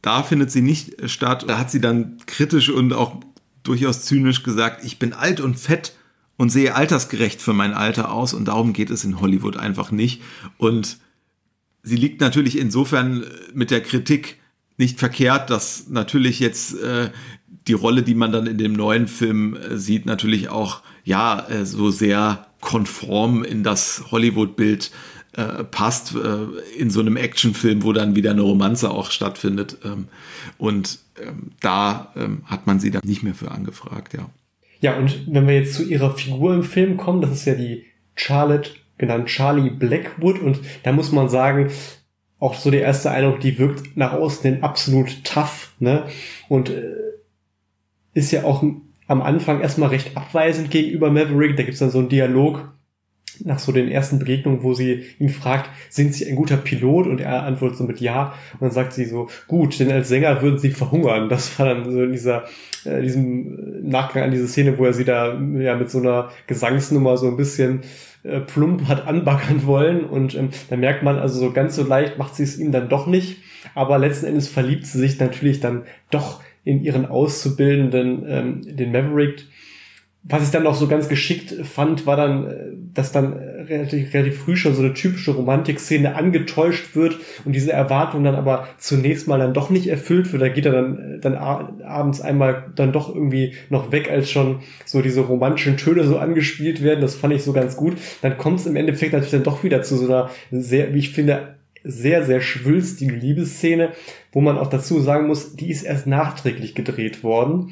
da findet sie nicht statt. Da hat sie dann kritisch und auch durchaus zynisch gesagt, ich bin alt und fett und sehe altersgerecht für mein Alter aus und darum geht es in Hollywood einfach nicht. Und sie liegt natürlich insofern mit der Kritik nicht verkehrt, dass natürlich jetzt äh, die Rolle, die man dann in dem neuen Film äh, sieht, natürlich auch ja äh, so sehr konform in das Hollywood-Bild äh, passt, äh, in so einem Actionfilm, wo dann wieder eine Romanze auch stattfindet. Ähm, und ähm, da ähm, hat man sie dann nicht mehr für angefragt, ja. Ja, und wenn wir jetzt zu ihrer Figur im Film kommen, das ist ja die Charlotte genannt Charlie Blackwood und da muss man sagen, auch so der erste Eindruck, die wirkt nach außen hin absolut tough, ne? Und äh, ist ja auch am Anfang erstmal recht abweisend gegenüber Maverick. Da gibt's dann so einen Dialog nach so den ersten Begegnungen, wo sie ihn fragt, sind Sie ein guter Pilot? Und er antwortet so mit Ja. Und dann sagt sie so, gut, denn als Sänger würden Sie verhungern. Das war dann so in dieser, äh, diesem Nachgang an diese Szene, wo er sie da ja mit so einer Gesangsnummer so ein bisschen äh, plump hat anbackern wollen und ähm, da merkt man also so ganz so leicht macht sie es ihm dann doch nicht, aber letzten Endes verliebt sie sich natürlich dann doch in ihren Auszubildenden, ähm, den Maverick. Was ich dann noch so ganz geschickt fand, war dann, äh, dass dann relativ, relativ früh schon so eine typische Romantikszene angetäuscht wird und diese Erwartung dann aber zunächst mal dann doch nicht erfüllt wird. Da geht er dann, dann abends einmal dann doch irgendwie noch weg, als schon so diese romantischen Töne so angespielt werden. Das fand ich so ganz gut. Dann kommt es im Endeffekt natürlich dann doch wieder zu so einer sehr, wie ich finde, sehr, sehr schwülstige Liebesszene, wo man auch dazu sagen muss, die ist erst nachträglich gedreht worden.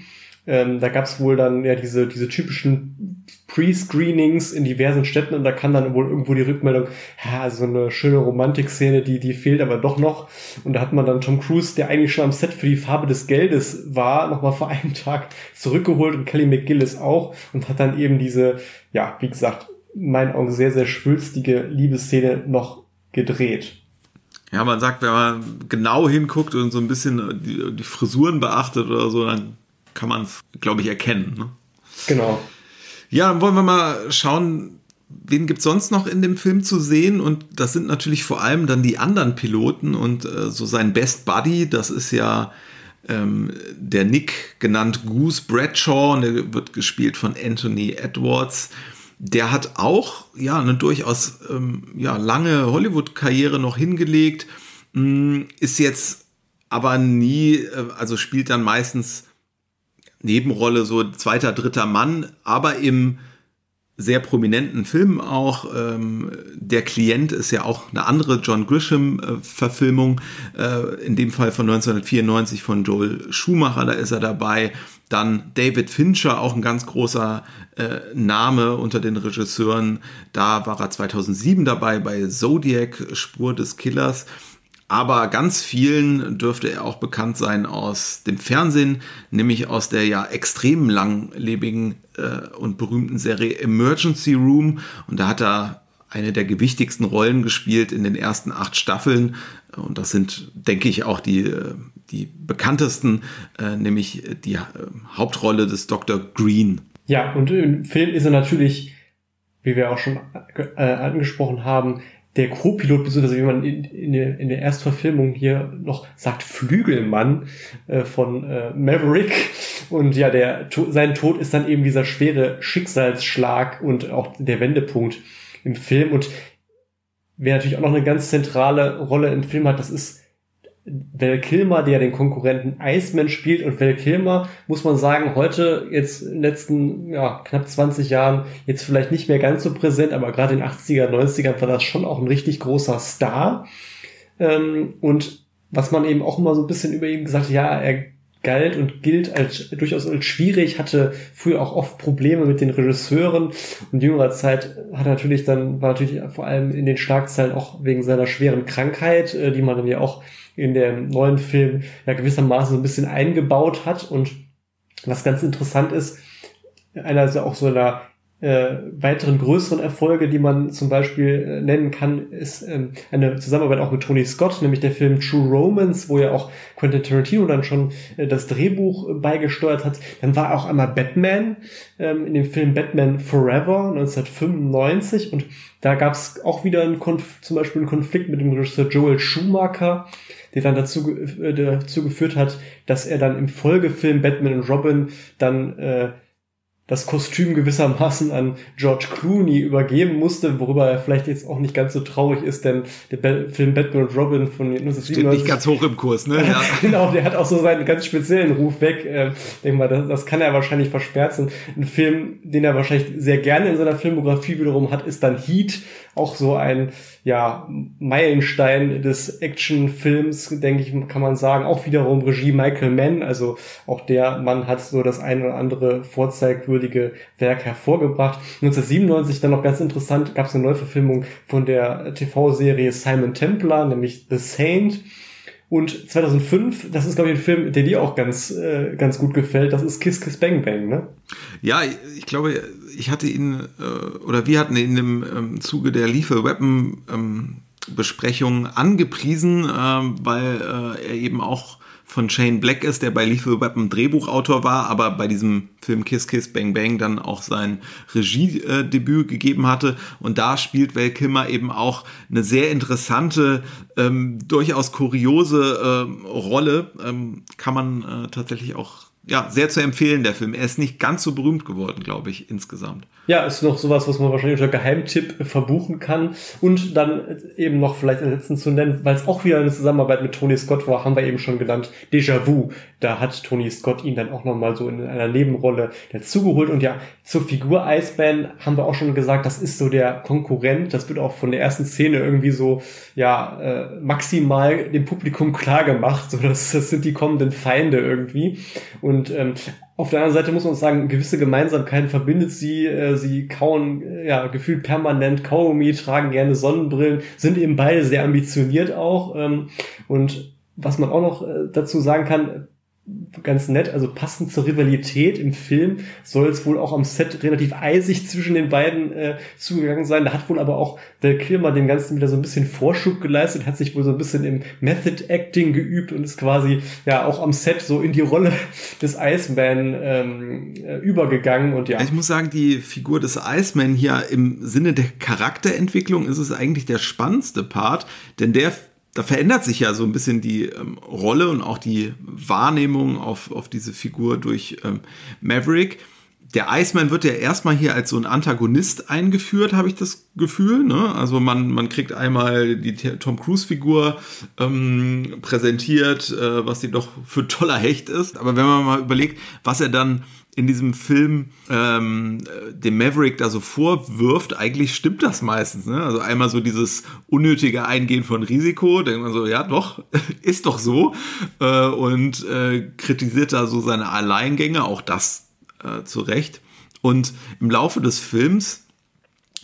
Ähm, da gab es wohl dann ja diese, diese typischen Pre-Screenings in diversen Städten und da kam dann wohl irgendwo die Rückmeldung, ja, so eine schöne Romantikszene, die, die fehlt aber doch noch. Und da hat man dann Tom Cruise, der eigentlich schon am Set für die Farbe des Geldes war, nochmal vor einem Tag zurückgeholt und Kelly McGillis auch und hat dann eben diese, ja, wie gesagt, in meinen Augen sehr, sehr schwülstige Liebesszene noch gedreht. Ja, man sagt, wenn man genau hinguckt und so ein bisschen die, die Frisuren beachtet oder so, dann kann man es, glaube ich, erkennen. Ne? Genau. Ja, dann wollen wir mal schauen, wen gibt es sonst noch in dem Film zu sehen? Und das sind natürlich vor allem dann die anderen Piloten und äh, so sein Best Buddy, das ist ja ähm, der Nick, genannt Goose Bradshaw, und der wird gespielt von Anthony Edwards der hat auch ja eine durchaus ähm, ja, lange Hollywood-Karriere noch hingelegt, mh, mm, ist jetzt aber nie, äh, also spielt dann meistens Nebenrolle, so zweiter, dritter Mann, aber im sehr prominenten Film auch. Ähm, der Klient ist ja auch eine andere John Grisham-Verfilmung, äh, in dem Fall von 1994 von Joel Schumacher, da ist er dabei. Dann David Fincher, auch ein ganz großer äh, Name unter den Regisseuren. Da war er 2007 dabei bei Zodiac, Spur des Killers. Aber ganz vielen dürfte er auch bekannt sein aus dem Fernsehen, nämlich aus der ja extrem langlebigen äh, und berühmten Serie Emergency Room. Und da hat er eine der gewichtigsten Rollen gespielt in den ersten acht Staffeln. Und das sind, denke ich, auch die, äh, die bekanntesten, äh, nämlich die äh, Hauptrolle des Dr. Green. Ja, und im Film ist er natürlich, wie wir auch schon äh, angesprochen haben, der Co-Pilot, beziehungsweise wie man in, in, der, in der Erstverfilmung hier noch sagt, Flügelmann äh, von äh, Maverick. Und ja, der sein Tod ist dann eben dieser schwere Schicksalsschlag und auch der Wendepunkt im Film. Und wer natürlich auch noch eine ganz zentrale Rolle im Film hat, das ist Val Kilmer, der den Konkurrenten Iceman spielt. Und Val Kilmer, muss man sagen, heute jetzt in den letzten ja, knapp 20 Jahren jetzt vielleicht nicht mehr ganz so präsent, aber gerade in den 80er, 90er war das schon auch ein richtig großer Star. Ähm, und was man eben auch immer so ein bisschen über ihn gesagt hat, ja, er galt und gilt als durchaus als schwierig, hatte früher auch oft Probleme mit den Regisseuren und jüngerer Zeit hat er natürlich dann, war natürlich vor allem in den Schlagzeilen auch wegen seiner schweren Krankheit, äh, die man dann ja auch in dem neuen Film ja gewissermaßen so ein bisschen eingebaut hat. Und was ganz interessant ist, einer ja auch so einer äh, weiteren größeren Erfolge, die man zum Beispiel äh, nennen kann, ist ähm, eine Zusammenarbeit auch mit Tony Scott, nämlich der Film True Romance, wo ja auch Quentin Tarantino dann schon äh, das Drehbuch äh, beigesteuert hat. Dann war auch einmal Batman ähm, in dem Film Batman Forever 1995 und da gab es auch wieder einen zum Beispiel einen Konflikt mit dem Regisseur Joel Schumacher, der dann dazu, äh, dazu geführt hat, dass er dann im Folgefilm Batman und Robin dann äh, das Kostüm gewissermaßen an George Clooney übergeben musste, worüber er vielleicht jetzt auch nicht ganz so traurig ist, denn der Film Batman und Robin von 1997... Steht nicht ganz hoch im Kurs, ne? Ja. genau, der hat auch so seinen ganz speziellen Ruf weg. Ähm, denk mal, das, das kann er wahrscheinlich versperzen. Ein Film, den er wahrscheinlich sehr gerne in seiner Filmografie wiederum hat, ist dann Heat, auch so ein ja, Meilenstein des Actionfilms, denke ich, kann man sagen. Auch wiederum Regie Michael Mann, also auch der Mann hat so das ein oder andere vorzeigwürdige Werk hervorgebracht. 1997 dann noch ganz interessant, gab es eine Neuverfilmung von der TV-Serie Simon Templar, nämlich The Saint. Und 2005, das ist glaube ich ein Film, der dir auch ganz äh, ganz gut gefällt. Das ist Kiss Kiss Bang Bang, ne? Ja, ich glaube, ich hatte ihn, äh, oder wir hatten ihn im ähm, Zuge der Lethal Weapon ähm, Besprechung angepriesen, äh, weil äh, er eben auch von Shane Black ist, der bei Lethal Weapon Drehbuchautor war, aber bei diesem Film Kiss Kiss Bang Bang dann auch sein Regiedebüt gegeben hatte. Und da spielt Val Kilmer eben auch eine sehr interessante, ähm, durchaus kuriose äh, Rolle. Ähm, kann man äh, tatsächlich auch ja, sehr zu empfehlen, der Film. Er ist nicht ganz so berühmt geworden, glaube ich, insgesamt. Ja, ist noch sowas, was man wahrscheinlich unter Geheimtipp verbuchen kann. Und dann eben noch vielleicht letzten zu nennen, weil es auch wieder eine Zusammenarbeit mit Tony Scott war, haben wir eben schon genannt, Déjà-vu. Da hat Tony Scott ihn dann auch nochmal so in einer Nebenrolle dazugeholt. Und ja, zur Figur Iceman haben wir auch schon gesagt, das ist so der Konkurrent. Das wird auch von der ersten Szene irgendwie so, ja, äh, maximal dem Publikum klar gemacht. So, das, das sind die kommenden Feinde irgendwie. Und ähm, auf der anderen Seite muss man sagen, gewisse Gemeinsamkeiten verbindet sie. Äh, sie kauen äh, ja gefühlt permanent Kaugummi, tragen gerne Sonnenbrillen, sind eben beide sehr ambitioniert auch. Ähm, und was man auch noch äh, dazu sagen kann, ganz nett, also passend zur Rivalität im Film soll es wohl auch am Set relativ eisig zwischen den beiden äh, zugegangen sein. Da hat wohl aber auch der Kilmer dem Ganzen wieder so ein bisschen Vorschub geleistet, hat sich wohl so ein bisschen im Method Acting geübt und ist quasi ja auch am Set so in die Rolle des Iceman ähm, äh, übergegangen und ja. Ich muss sagen, die Figur des Iceman hier im Sinne der Charakterentwicklung ist es eigentlich der spannendste Part, denn der da verändert sich ja so ein bisschen die ähm, Rolle und auch die Wahrnehmung auf, auf diese Figur durch ähm, Maverick. Der Iceman wird ja erstmal hier als so ein Antagonist eingeführt, habe ich das Gefühl. Ne? Also man, man kriegt einmal die Tom Cruise-Figur ähm, präsentiert, äh, was sie doch für toller Hecht ist. Aber wenn man mal überlegt, was er dann in diesem Film ähm, dem Maverick da so vorwirft, eigentlich stimmt das meistens. Ne? Also einmal so dieses unnötige Eingehen von Risiko, denkt man so, ja doch, ist doch so. Äh, und äh, kritisiert da so seine Alleingänge, auch das äh, zu Recht. Und im Laufe des Films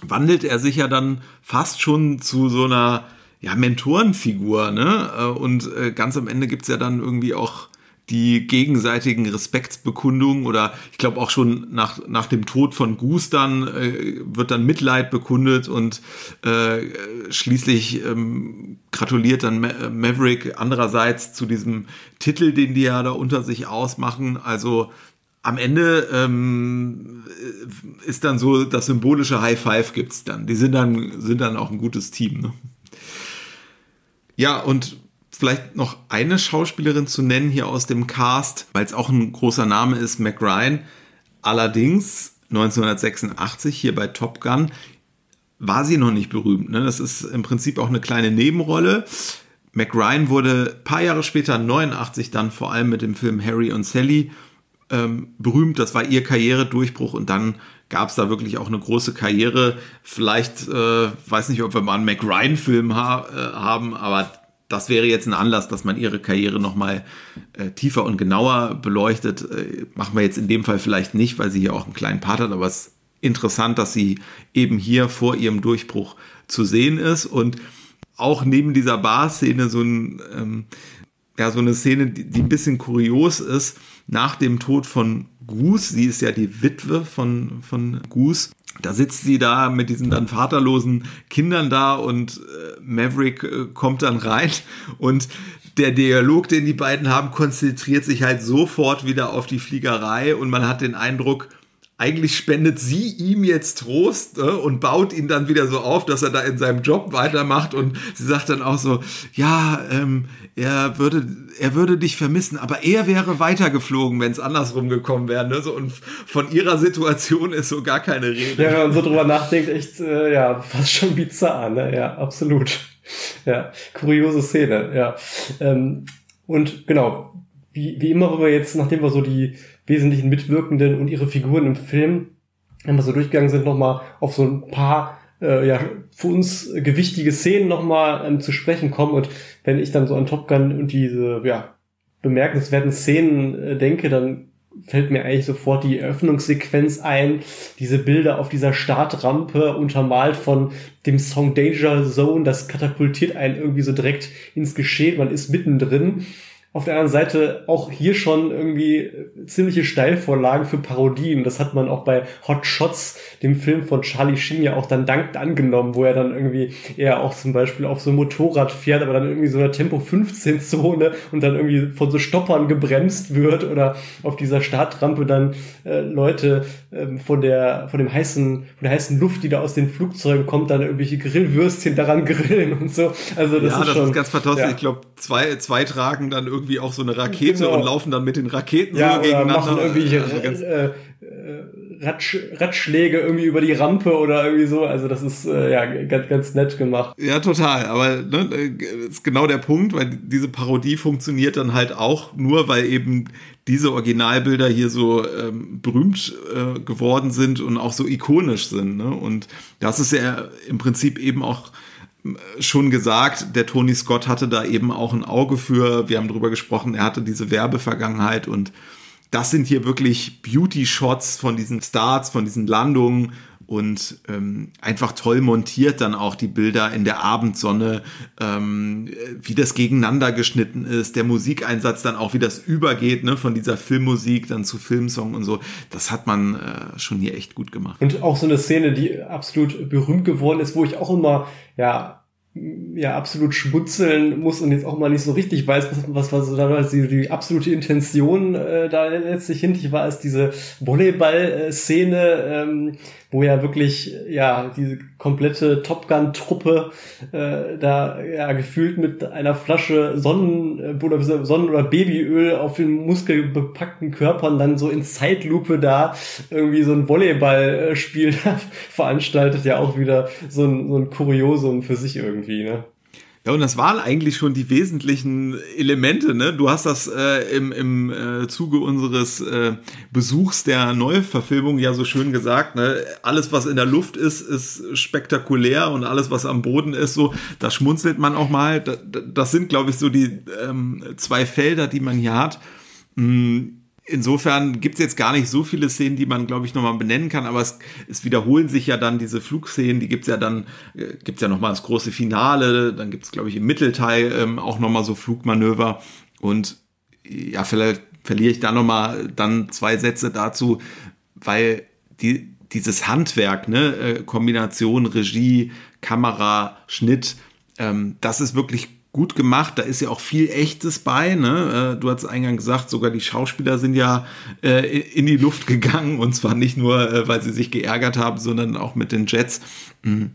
wandelt er sich ja dann fast schon zu so einer ja, Mentorenfigur, ne? Äh, und äh, ganz am Ende gibt's ja dann irgendwie auch die gegenseitigen Respektsbekundungen oder ich glaube auch schon nach, nach dem Tod von Goose dann äh, wird dann Mitleid bekundet und äh, schließlich ähm, gratuliert dann Ma Maverick andererseits zu diesem Titel, den die ja da unter sich ausmachen. Also am Ende ähm, ist dann so das symbolische High Five gibt's dann. Die sind dann sind dann auch ein gutes Team. Ne? Ja und vielleicht noch eine Schauspielerin zu nennen hier aus dem Cast, weil es auch ein großer Name ist, Mac Ryan. Allerdings 1986 hier bei Top Gun war sie noch nicht berühmt. Ne? Das ist im Prinzip auch eine kleine Nebenrolle. Mac Ryan wurde ein paar Jahre später, 89, dann vor allem mit dem Film Harry und Sally ähm, berühmt. Das war ihr Karrieredurchbruch und dann gab es da wirklich auch eine große Karriere. Vielleicht, äh, weiß nicht, ob wir mal einen Mac Ryan-Film ha äh, haben, aber das wäre jetzt ein Anlass, dass man ihre Karriere nochmal äh, tiefer und genauer beleuchtet. Äh, machen wir jetzt in dem Fall vielleicht nicht, weil sie hier auch einen kleinen Part hat, aber es ist interessant, dass sie eben hier vor ihrem Durchbruch zu sehen ist und auch neben dieser Bar-Szene so, ein, ähm, ja, so eine Szene, die, die ein bisschen kurios ist. Nach dem Tod von Goose, sie ist ja die Witwe von, von Goose, da sitzt sie da mit diesen dann vaterlosen Kindern da und äh, Maverick äh, kommt dann rein und der Dialog, den die beiden haben, konzentriert sich halt sofort wieder auf die Fliegerei und man hat den Eindruck, eigentlich spendet sie ihm jetzt Trost äh, und baut ihn dann wieder so auf, dass er da in seinem Job weitermacht und sie sagt dann auch so, ja, ähm, er würde, er würde dich vermissen, aber er wäre weitergeflogen, wenn es andersrum gekommen wäre. Ne? So, und von ihrer Situation ist so gar keine Rede. Ja, wenn man so drüber nachdenkt, echt, äh, ja, fast schon bizarr, ne? Ja, absolut. Ja, kuriose Szene, ja. Ähm, und genau, wie, wie immer, wenn wir jetzt, nachdem wir so die wesentlichen Mitwirkenden und ihre Figuren im Film wenn wir so durchgegangen sind, nochmal auf so ein paar äh, ja, für uns gewichtige Szenen nochmal ähm, zu sprechen kommen. Und wenn ich dann so an Top Gun und diese ja, bemerkenswerten Szenen äh, denke, dann fällt mir eigentlich sofort die Eröffnungssequenz ein. Diese Bilder auf dieser Startrampe untermalt von dem Song Danger Zone, das katapultiert einen irgendwie so direkt ins Geschehen. Man ist mittendrin. Auf der anderen Seite auch hier schon irgendwie ziemliche Steilvorlagen für Parodien. Das hat man auch bei Hot Shots, dem Film von Charlie Sheen, ja auch dann dankend angenommen, wo er dann irgendwie eher auch zum Beispiel auf so einem Motorrad fährt, aber dann irgendwie so einer Tempo 15 Zone und dann irgendwie von so Stoppern gebremst wird oder auf dieser Startrampe dann äh, Leute ähm, von der von dem heißen von der heißen Luft, die da aus den Flugzeugen kommt, dann irgendwelche Grillwürstchen daran grillen und so. Also das ja, ist das schon, ist ganz fantastisch. ja. Ich glaube, zwei, zwei tragen dann irgendwie auch so eine Rakete Genau. und laufen dann mit den Raketen ja, so gegeneinander. machen irgendwelche Also äh, äh, Ratsch, Ratschläge irgendwie über die Rampe oder irgendwie so. Also das ist äh, ja ganz, ganz nett gemacht. Ja, total. Aber ne, äh, ist genau der Punkt, weil diese Parodie funktioniert dann halt auch nur, weil eben diese Originalbilder hier so ähm, berühmt äh, geworden sind und auch so ikonisch sind. Ne? Und das ist ja im Prinzip eben auch schon gesagt, der Tony Scott hatte da eben auch ein Auge für. Wir haben drüber gesprochen, er hatte diese Werbevergangenheit und das sind hier wirklich Beauty-Shots von diesen Starts, von diesen Landungen und ähm, einfach toll montiert dann auch die Bilder in der Abendsonne, ähm, wie das gegeneinander geschnitten ist, der Musikeinsatz dann auch, wie das übergeht, ne, von dieser Filmmusik dann zu Filmsong und so. Das hat man äh, schon hier echt gut gemacht. Und auch so eine Szene, die absolut berühmt geworden ist, wo ich auch immer, ja, ja, absolut schmunzeln muss und jetzt auch mal nicht so richtig weiß, was, was so damals die, die absolute Intention äh, da letztlich hinter war, ist diese Volleyball-Szene, ähm, wo ja wirklich, ja, diese komplette Top Gun-Truppe äh, da ja gefühlt mit einer Flasche Sonnen- äh, oder Sonnen- oder Babyöl auf den muskelbepackten Körpern dann so in Zeitlupe da irgendwie so ein Volleyballspiel veranstaltet, ja auch wieder so ein, so ein Kuriosum für sich irgendwie, ne? Ja, und das waren eigentlich schon die wesentlichen Elemente. Ne? Du hast das äh, im, im äh, Zuge unseres äh, Besuchs der Neuverfilmung ja so schön gesagt. Ne? Alles, was in der Luft ist, ist spektakulär und alles, was am Boden ist, so, da schmunzelt man auch mal. Da, da- das sind, glaube ich, so die ähm, zwei Felder, die man hier hat. Mm, Insofern gibt es jetzt gar nicht so viele Szenen, die man, glaube ich, nochmal benennen kann, aber es, es wiederholen sich ja dann diese Flugszenen, die gibt's ja dann, äh, gibt's ja nochmal das große Finale, dann gibt's glaube ich, im Mittelteil ähm, auch nochmal so Flugmanöver. Und ja, vielleicht verliere ich da nochmal dann zwei Sätze dazu, weil die, dieses Handwerk, ne, äh, Kombination Regie, Kamera, Schnitt, ähm, das ist wirklich gut gemacht. Da ist ja auch viel Echtes bei. Ne? Äh, Du hast eingangs gesagt, sogar die Schauspieler sind ja äh, in die Luft gegangen und zwar nicht nur, äh, weil sie sich geärgert haben, sondern auch mit den Jets. Mhm.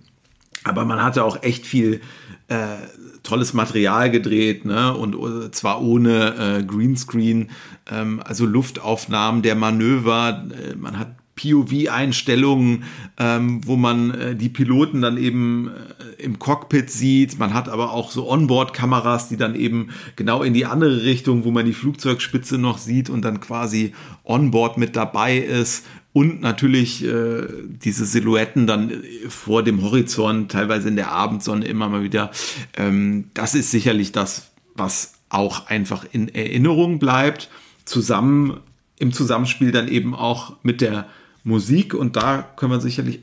Aber man hatte auch echt viel äh, tolles Material gedreht, ne? Und äh, zwar ohne äh, Greenscreen, ähm, also Luftaufnahmen der Manöver. Äh, man hat POV-Einstellungen, ähm, wo man äh, die Piloten dann eben äh, im Cockpit sieht. Man hat aber auch so Onboard-Kameras, die dann eben genau in die andere Richtung, wo man die Flugzeugspitze noch sieht und dann quasi onboard mit dabei ist. Und natürlich äh, diese Silhouetten dann vor dem Horizont, teilweise in der Abendsonne immer mal wieder. Ähm, das ist sicherlich das, was auch einfach in Erinnerung bleibt. Zusammen im Zusammenspiel dann eben auch mit der Musik. Und da können wir sicherlich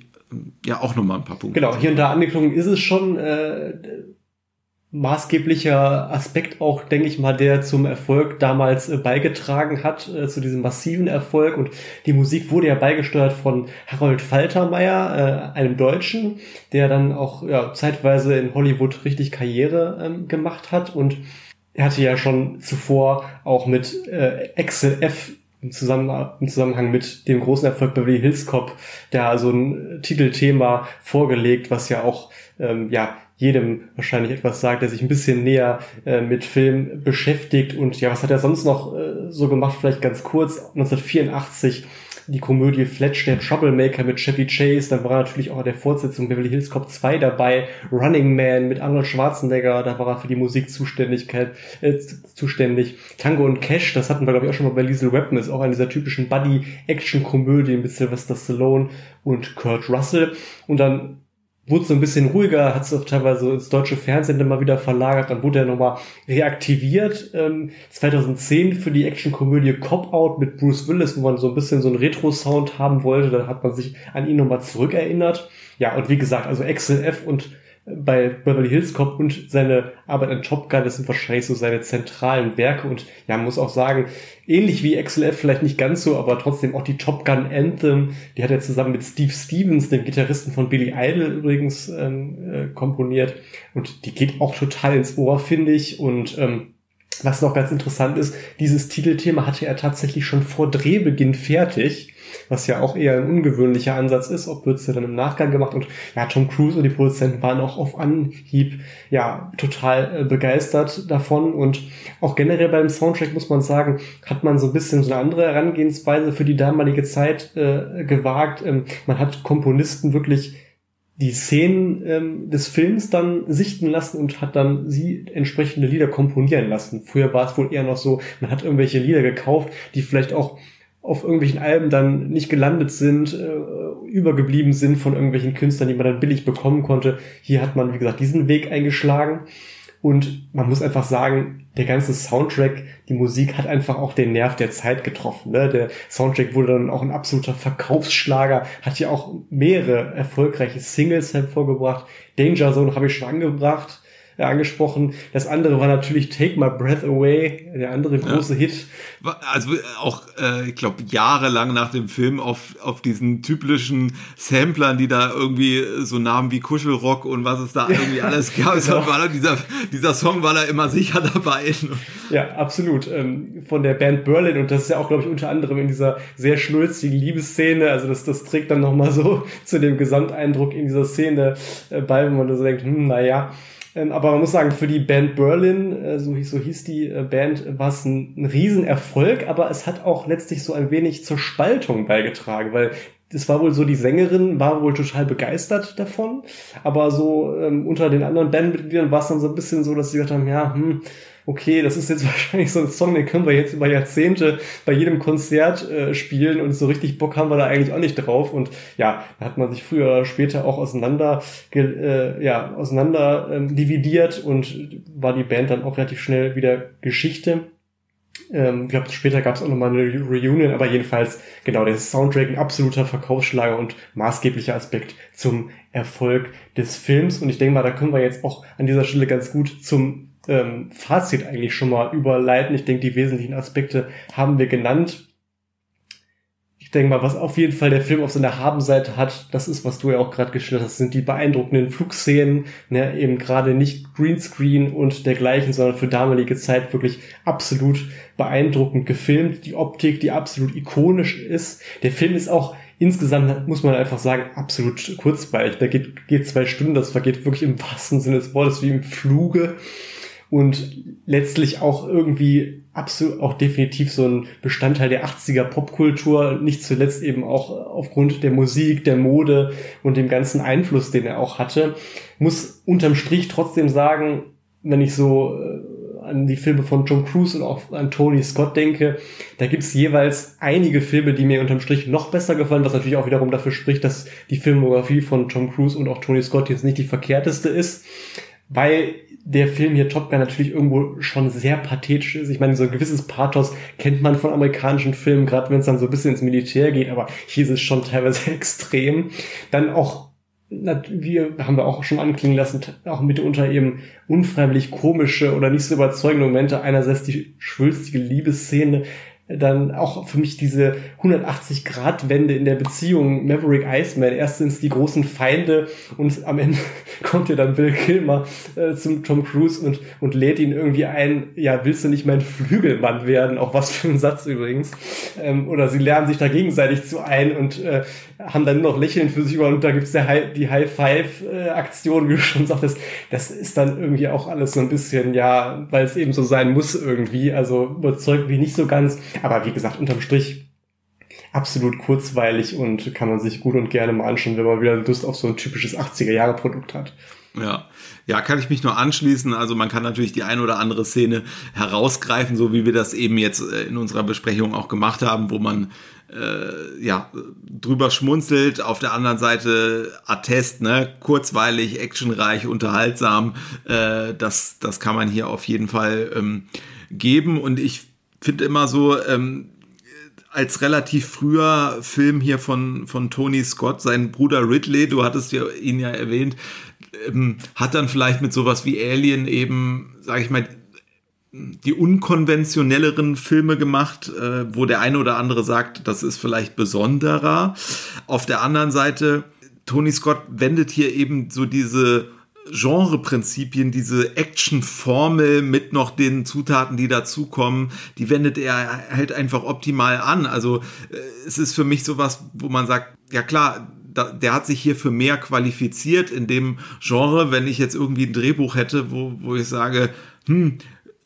ja auch nochmal ein paar Punkte. Genau, hier und da angeklungen ist es schon äh, maßgeblicher Aspekt auch, denke ich mal, der zum Erfolg damals äh, beigetragen hat, äh, zu diesem massiven Erfolg. Und die Musik wurde ja beigesteuert von Harold Faltermeier, äh, einem Deutschen, der dann auch ja, zeitweise in Hollywood richtig Karriere ähm, gemacht hat. Und er hatte ja schon zuvor auch mit äh, Excel F im, Zusammen im Zusammenhang mit dem großen Erfolg Beverly Hills Cop da so ein Titelthema vorgelegt, was ja auch ähm, ja jedem wahrscheinlich etwas sagt, der sich ein bisschen näher äh, mit Film beschäftigt und ja, was hat er sonst noch äh, so gemacht? Vielleicht ganz kurz, 1984 die Komödie Fletch, der Troublemaker mit Chevy Chase, dann war natürlich auch der Fortsetzung Beverly Hills Cop 2 dabei, Running Man mit Arnold Schwarzenegger, da war er für die Musikzuständigkeit äh, zuständig. Tango und Cash, das hatten wir glaube ich auch schon mal bei Liesel Weapon, ist auch eine dieser typischen Buddy-Action-Komödien mit Sylvester Stallone und Kurt Russell. Und dann wurde so ein bisschen ruhiger, hat es auch teilweise ins deutsche Fernsehen dann mal wieder verlagert, dann wurde er nochmal reaktiviert, ähm, 2010 für die Actionkomödie Cop Out mit Bruce Willis, wo man so ein bisschen so einen Retro-Sound haben wollte, dann hat man sich an ihn nochmal zurückerinnert. Ja, und wie gesagt, also Excel F und bei Beverly Hills Cop und seine Arbeit an Top Gun, das sind wahrscheinlich so seine zentralen Werke und ja, man muss auch sagen, ähnlich wie XLF vielleicht nicht ganz so, aber trotzdem auch die Top Gun Anthem, die hat er zusammen mit Steve Stevens, dem Gitarristen von Billy Idol übrigens, ähm, äh, komponiert und die geht auch total ins Ohr, finde ich und ähm, was noch ganz interessant ist, dieses Titelthema hatte er tatsächlich schon vor Drehbeginn fertig was ja auch eher ein ungewöhnlicher Ansatz ist. Ob wird's ja dann im Nachgang gemacht und ja, Tom Cruise und die Produzenten waren auch auf Anhieb ja total äh, begeistert davon und auch generell beim Soundtrack muss man sagen, hat man so ein bisschen so eine andere Herangehensweise für die damalige Zeit äh, gewagt. Ähm, man hat Komponisten wirklich die Szenen ähm, des Films dann sichten lassen und hat dann sie entsprechende Lieder komponieren lassen. Früher war es wohl eher noch so, man hat irgendwelche Lieder gekauft, die vielleicht auch auf irgendwelchen Alben dann nicht gelandet sind, äh, übergeblieben sind von irgendwelchen Künstlern, die man dann billig bekommen konnte. Hier hat man, wie gesagt, diesen Weg eingeschlagen. Und man muss einfach sagen, der ganze Soundtrack, die Musik hat einfach auch den Nerv der Zeit getroffen. Ne? Der Soundtrack wurde dann auch ein absoluter Verkaufsschlager, hat ja auch mehrere erfolgreiche Singles hervorgebracht. Danger Zone habe ich schon angebracht angesprochen. Das andere war natürlich Take My Breath Away, der andere große ja. Hit. Also auch, äh, ich glaube, jahrelang nach dem Film auf, auf diesen typischen Samplern, die da irgendwie so Namen wie Kuschelrock und was es da irgendwie alles gab. genau. war da dieser, dieser Song war da immer sicher dabei. Ja, absolut. Ähm, von der Band Berlin und das ist ja auch, glaube ich, unter anderem in dieser sehr schnulzigen Liebesszene. Also das, das trägt dann nochmal so zu dem Gesamteindruck in dieser Szene äh, bei, wo man so denkt, hm, naja, ähm, aber man muss sagen, für die Band Berlin, äh, so, so hieß die äh, Band, war es ein, ein Riesenerfolg, aber es hat auch letztlich so ein wenig zur Spaltung beigetragen, weil das war wohl so, die Sängerin war wohl total begeistert davon, aber so ähm, unter den anderen Bandmitgliedern war es dann so ein bisschen so, dass sie gesagt haben, ja, hm, okay, das ist jetzt wahrscheinlich so ein Song, den können wir jetzt über Jahrzehnte bei jedem Konzert äh, spielen und so richtig Bock haben wir da eigentlich auch nicht drauf. Und ja, da hat man sich früher oder später auch auseinander, äh, ja, auseinander ähm, dividiert und war die Band dann auch relativ schnell wieder Geschichte. Ähm, ich glaube, später gab es auch nochmal eine Reunion, aber jedenfalls, genau, der Soundtrack ein absoluter Verkaufsschlager und maßgeblicher Aspekt zum Erfolg des Films. Und ich denke mal, da können wir jetzt auch an dieser Stelle ganz gut zum ähm, Fazit eigentlich schon mal überleiten. Ich denke, die wesentlichen Aspekte haben wir genannt. Ich denke mal, was auf jeden Fall der Film auf seiner Habenseite hat, das ist, was du ja auch gerade geschildert hast, sind die beeindruckenden Flugszenen, ne, eben gerade nicht Greenscreen und dergleichen, sondern für damalige Zeit wirklich absolut beeindruckend gefilmt. Die Optik, die absolut ikonisch ist. Der Film ist auch insgesamt muss man einfach sagen, absolut kurzweilig. Da geht, geht zwei Stunden, das vergeht wirklich im wahrsten Sinne des Wortes wie im Fluge und letztlich auch irgendwie absolut auch definitiv so ein Bestandteil der 80er Popkultur, nicht zuletzt eben auch aufgrund der Musik, der Mode und dem ganzen Einfluss, den er auch hatte. Muss unterm Strich trotzdem sagen, wenn ich so äh, an die Filme von Tom Cruise und auch an Tony Scott denke, da gibt's jeweils einige Filme, die mir unterm Strich noch besser gefallen, was natürlich auch wiederum dafür spricht, dass die Filmografie von Tom Cruise und auch Tony Scott jetzt nicht die verkehrteste ist, weil der Film hier Top Gun natürlich irgendwo schon sehr pathetisch ist. Ich meine, so ein gewisses Pathos kennt man von amerikanischen Filmen, gerade wenn es dann so ein bisschen ins Militär geht, aber hier ist es schon teilweise extrem. Dann auch, wir haben wir auch schon anklingen lassen, auch mitunter eben unfreiwillig komische oder nicht so überzeugende Momente. Einerseits die schwülstige Liebesszene, dann auch für mich diese 180-Grad-Wende in der Beziehung Maverick Iceman. Erst sind es die großen Feinde und am Ende kommt ja dann Bill Kilmer äh, zum Tom Cruise und, und lädt ihn irgendwie ein, ja, willst du nicht mein Flügelmann werden? Auch was für ein Satz übrigens. Ähm, oder sie lernen sich da gegenseitig zu ein und äh, haben dann noch Lächeln für sich über und da gibt's der High, die High-Five-Aktion, wie du schon sagtest. Das ist dann irgendwie auch alles so ein bisschen, ja, weil es eben so sein muss irgendwie. Also überzeugt mich nicht so ganz. Aber wie gesagt, unterm Strich absolut kurzweilig und kann man sich gut und gerne mal anschauen, wenn man wieder Lust auf so ein typisches 80er-Jahre-Produkt hat. Ja. Ja, kann ich mich nur anschließen. Also man kann natürlich die ein oder andere Szene herausgreifen, so wie wir das eben jetzt äh, in unserer Besprechung auch gemacht haben, wo man äh, ja drüber schmunzelt. Auf der anderen Seite Attest, ne, kurzweilig, actionreich, unterhaltsam. Äh, das das kann man hier auf jeden Fall ähm, geben. Und ich finde immer so ähm, als relativ früher Film hier von, von Tony Scott, sein Bruder Ridley, du hattest ja ihn ja erwähnt, ähm, hat dann vielleicht mit sowas wie Alien eben, sage ich mal, die unkonventionelleren Filme gemacht, äh, wo der eine oder andere sagt, das ist vielleicht besonderer. Auf der anderen Seite, Tony Scott wendet hier eben so diese Genreprinzipien, diese Action-Formel mit noch den Zutaten, die dazukommen, die wendet er halt einfach optimal an. Also äh, es ist für mich sowas, wo man sagt, ja klar, der hat sich hier für mehr qualifiziert in dem Genre, wenn ich jetzt irgendwie ein Drehbuch hätte, wo, wo ich sage, hm,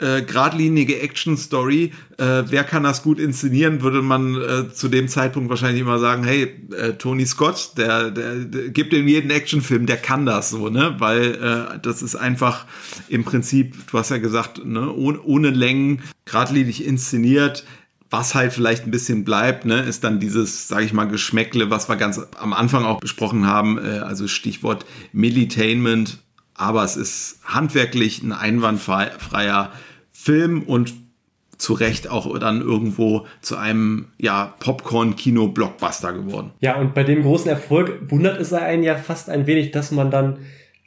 äh, geradlinige Action-Story, äh, wer kann das gut inszenieren, würde man äh, zu dem Zeitpunkt wahrscheinlich immer sagen, hey, äh, Tony Scott, der, der, der gibt in jeden Actionfilm, der kann das so, ne? Weil äh, das ist einfach im Prinzip, du hast ja gesagt, ne, ohne, ohne Längen, geradlinig inszeniert. Was halt vielleicht ein bisschen bleibt, ne, ist dann dieses, sage ich mal, Geschmäckle, was wir ganz am Anfang auch besprochen haben, äh, also Stichwort Militainment. Aber es ist handwerklich ein einwandfreier Film und zu Recht auch dann irgendwo zu einem ja, Popcorn-Kino-Blockbuster geworden. Ja, und bei dem großen Erfolg wundert es einen ja fast ein wenig, dass man dann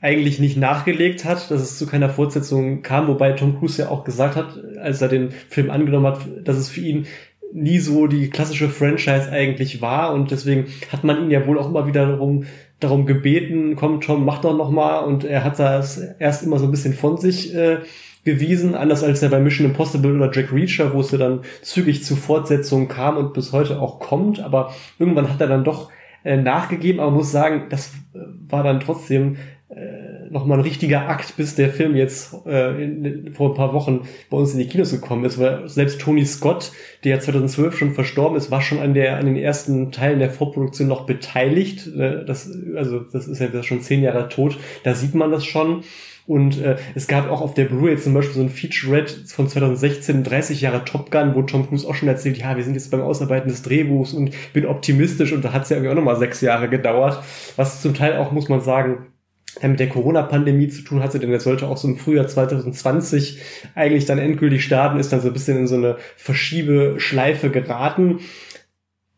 eigentlich nicht nachgelegt hat, dass es zu keiner Fortsetzung kam, wobei Tom Cruise ja auch gesagt hat, als er den Film angenommen hat, dass es für ihn nie so die klassische Franchise eigentlich war und deswegen hat man ihn ja wohl auch immer wieder darum darum gebeten, komm Tom, mach doch noch mal und er hat das erst immer so ein bisschen von sich äh, gewiesen, anders als er bei Mission Impossible oder Jack Reacher, wo es ja dann zügig zu Fortsetzungen kam und bis heute auch kommt, aber irgendwann hat er dann doch äh, nachgegeben, aber muss sagen, das äh, war dann trotzdem äh, nochmal ein richtiger Akt, bis der Film jetzt äh, in, vor ein paar Wochen bei uns in die Kinos gekommen ist, weil selbst Tony Scott, der 2012 schon verstorben ist, war schon an der an den ersten Teilen der Vorproduktion noch beteiligt. Äh, das also das ist ja schon zehn Jahre tot. Da sieht man das schon. Und äh, es gab auch auf der Blu-ray zum Beispiel so ein Featurette von 2016, 30 Jahre Top Gun, wo Tom Cruise auch schon erzählt, ja, wir sind jetzt beim Ausarbeiten des Drehbuchs und bin optimistisch und da hat es ja irgendwie auch nochmal sechs Jahre gedauert, was zum Teil auch, muss man sagen, mit der Corona-Pandemie zu tun hatte, denn der sollte auch so im Frühjahr 2020 eigentlich dann endgültig starten, ist dann so ein bisschen in so eine Verschiebeschleife geraten.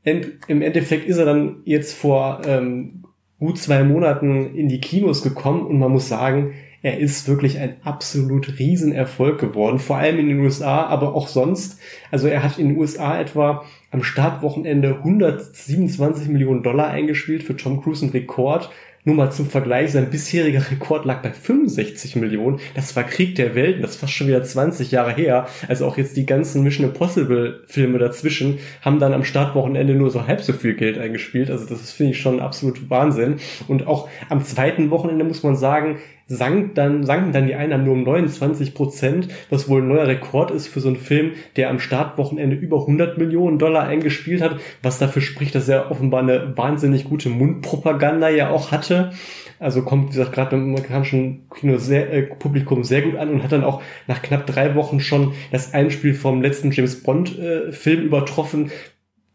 End, Im Endeffekt ist er dann jetzt vor ähm, gut zwei Monaten in die Kinos gekommen und man muss sagen, er ist wirklich ein absolut Riesenerfolg geworden, vor allem in den USA, aber auch sonst. Also er hat in den USA etwa am Startwochenende 127 Millionen Dollar eingespielt, für Tom Cruise ein Rekord. Nur mal zum Vergleich, sein bisheriger Rekord lag bei 65 Millionen. Das war Krieg der Welten, das fast schon wieder 20 Jahre her. Also auch jetzt die ganzen Mission Impossible Filme dazwischen haben dann am Startwochenende nur so halb so viel Geld eingespielt. Also das finde ich schon absolut Wahnsinn. Und auch am zweiten Wochenende muss man sagen, sank dann, sanken dann die Einnahmen nur um 29 Prozent, was wohl ein neuer Rekord ist für so einen Film, der am Startwochenende über 100 Millionen Dollar eingespielt hat, was dafür spricht, dass er offenbar eine wahnsinnig gute Mundpropaganda ja auch hatte. Also kommt, wie gesagt, gerade beim amerikanischen Kino sehr, äh, Publikum sehr gut an und hat dann auch nach knapp drei Wochen schon das Einspiel vom letzten James Bond äh, übertroffen,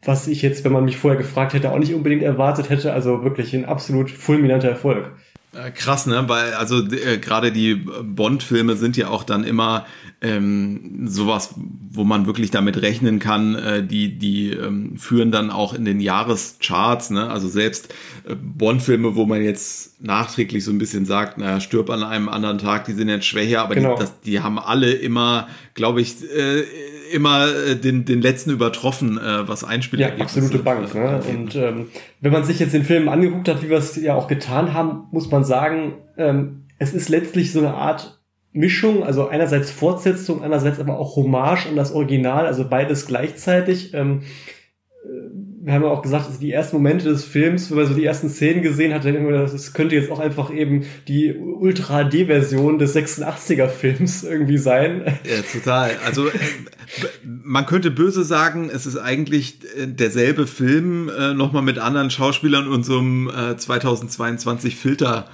was ich jetzt, wenn man mich vorher gefragt hätte, auch nicht unbedingt erwartet hätte. Also wirklich ein absolut fulminanter Erfolg. Äh, krass, ne? Weil also äh, gerade die Bond-Filme sind ja auch dann immer ähm, sowas, wo man wirklich damit rechnen kann. Äh, die die ähm, führen dann auch in den Jahrescharts, ne? Also selbst äh, Bond-Filme, wo man jetzt nachträglich so ein bisschen sagt, naja, stirb an einem anderen Tag, die sind jetzt schwächer, aber genau. die, das, die haben alle immer, glaube ich, äh, immer äh, den, den letzten übertroffen, äh, was Einspieler Ja, absolute Bank. Ne? Und ähm, wenn man sich jetzt den Film angeguckt hat, wie wir es ja auch getan haben, muss man sagen, ähm, es ist letztlich so eine Art Mischung, also einerseits Fortsetzung, andererseits aber auch Hommage an das Original, also beides gleichzeitig. Ähm, wir haben ja auch gesagt, die ersten Momente des Films, wenn man so die ersten Szenen gesehen hat, dann immer, das könnte jetzt auch einfach eben die Ultra D-Version des 86er-Films irgendwie sein. Ja, total. Also äh, man könnte böse sagen, es ist eigentlich äh, derselbe Film, äh, nochmal mit anderen Schauspielern und so einem äh, 2022 Filter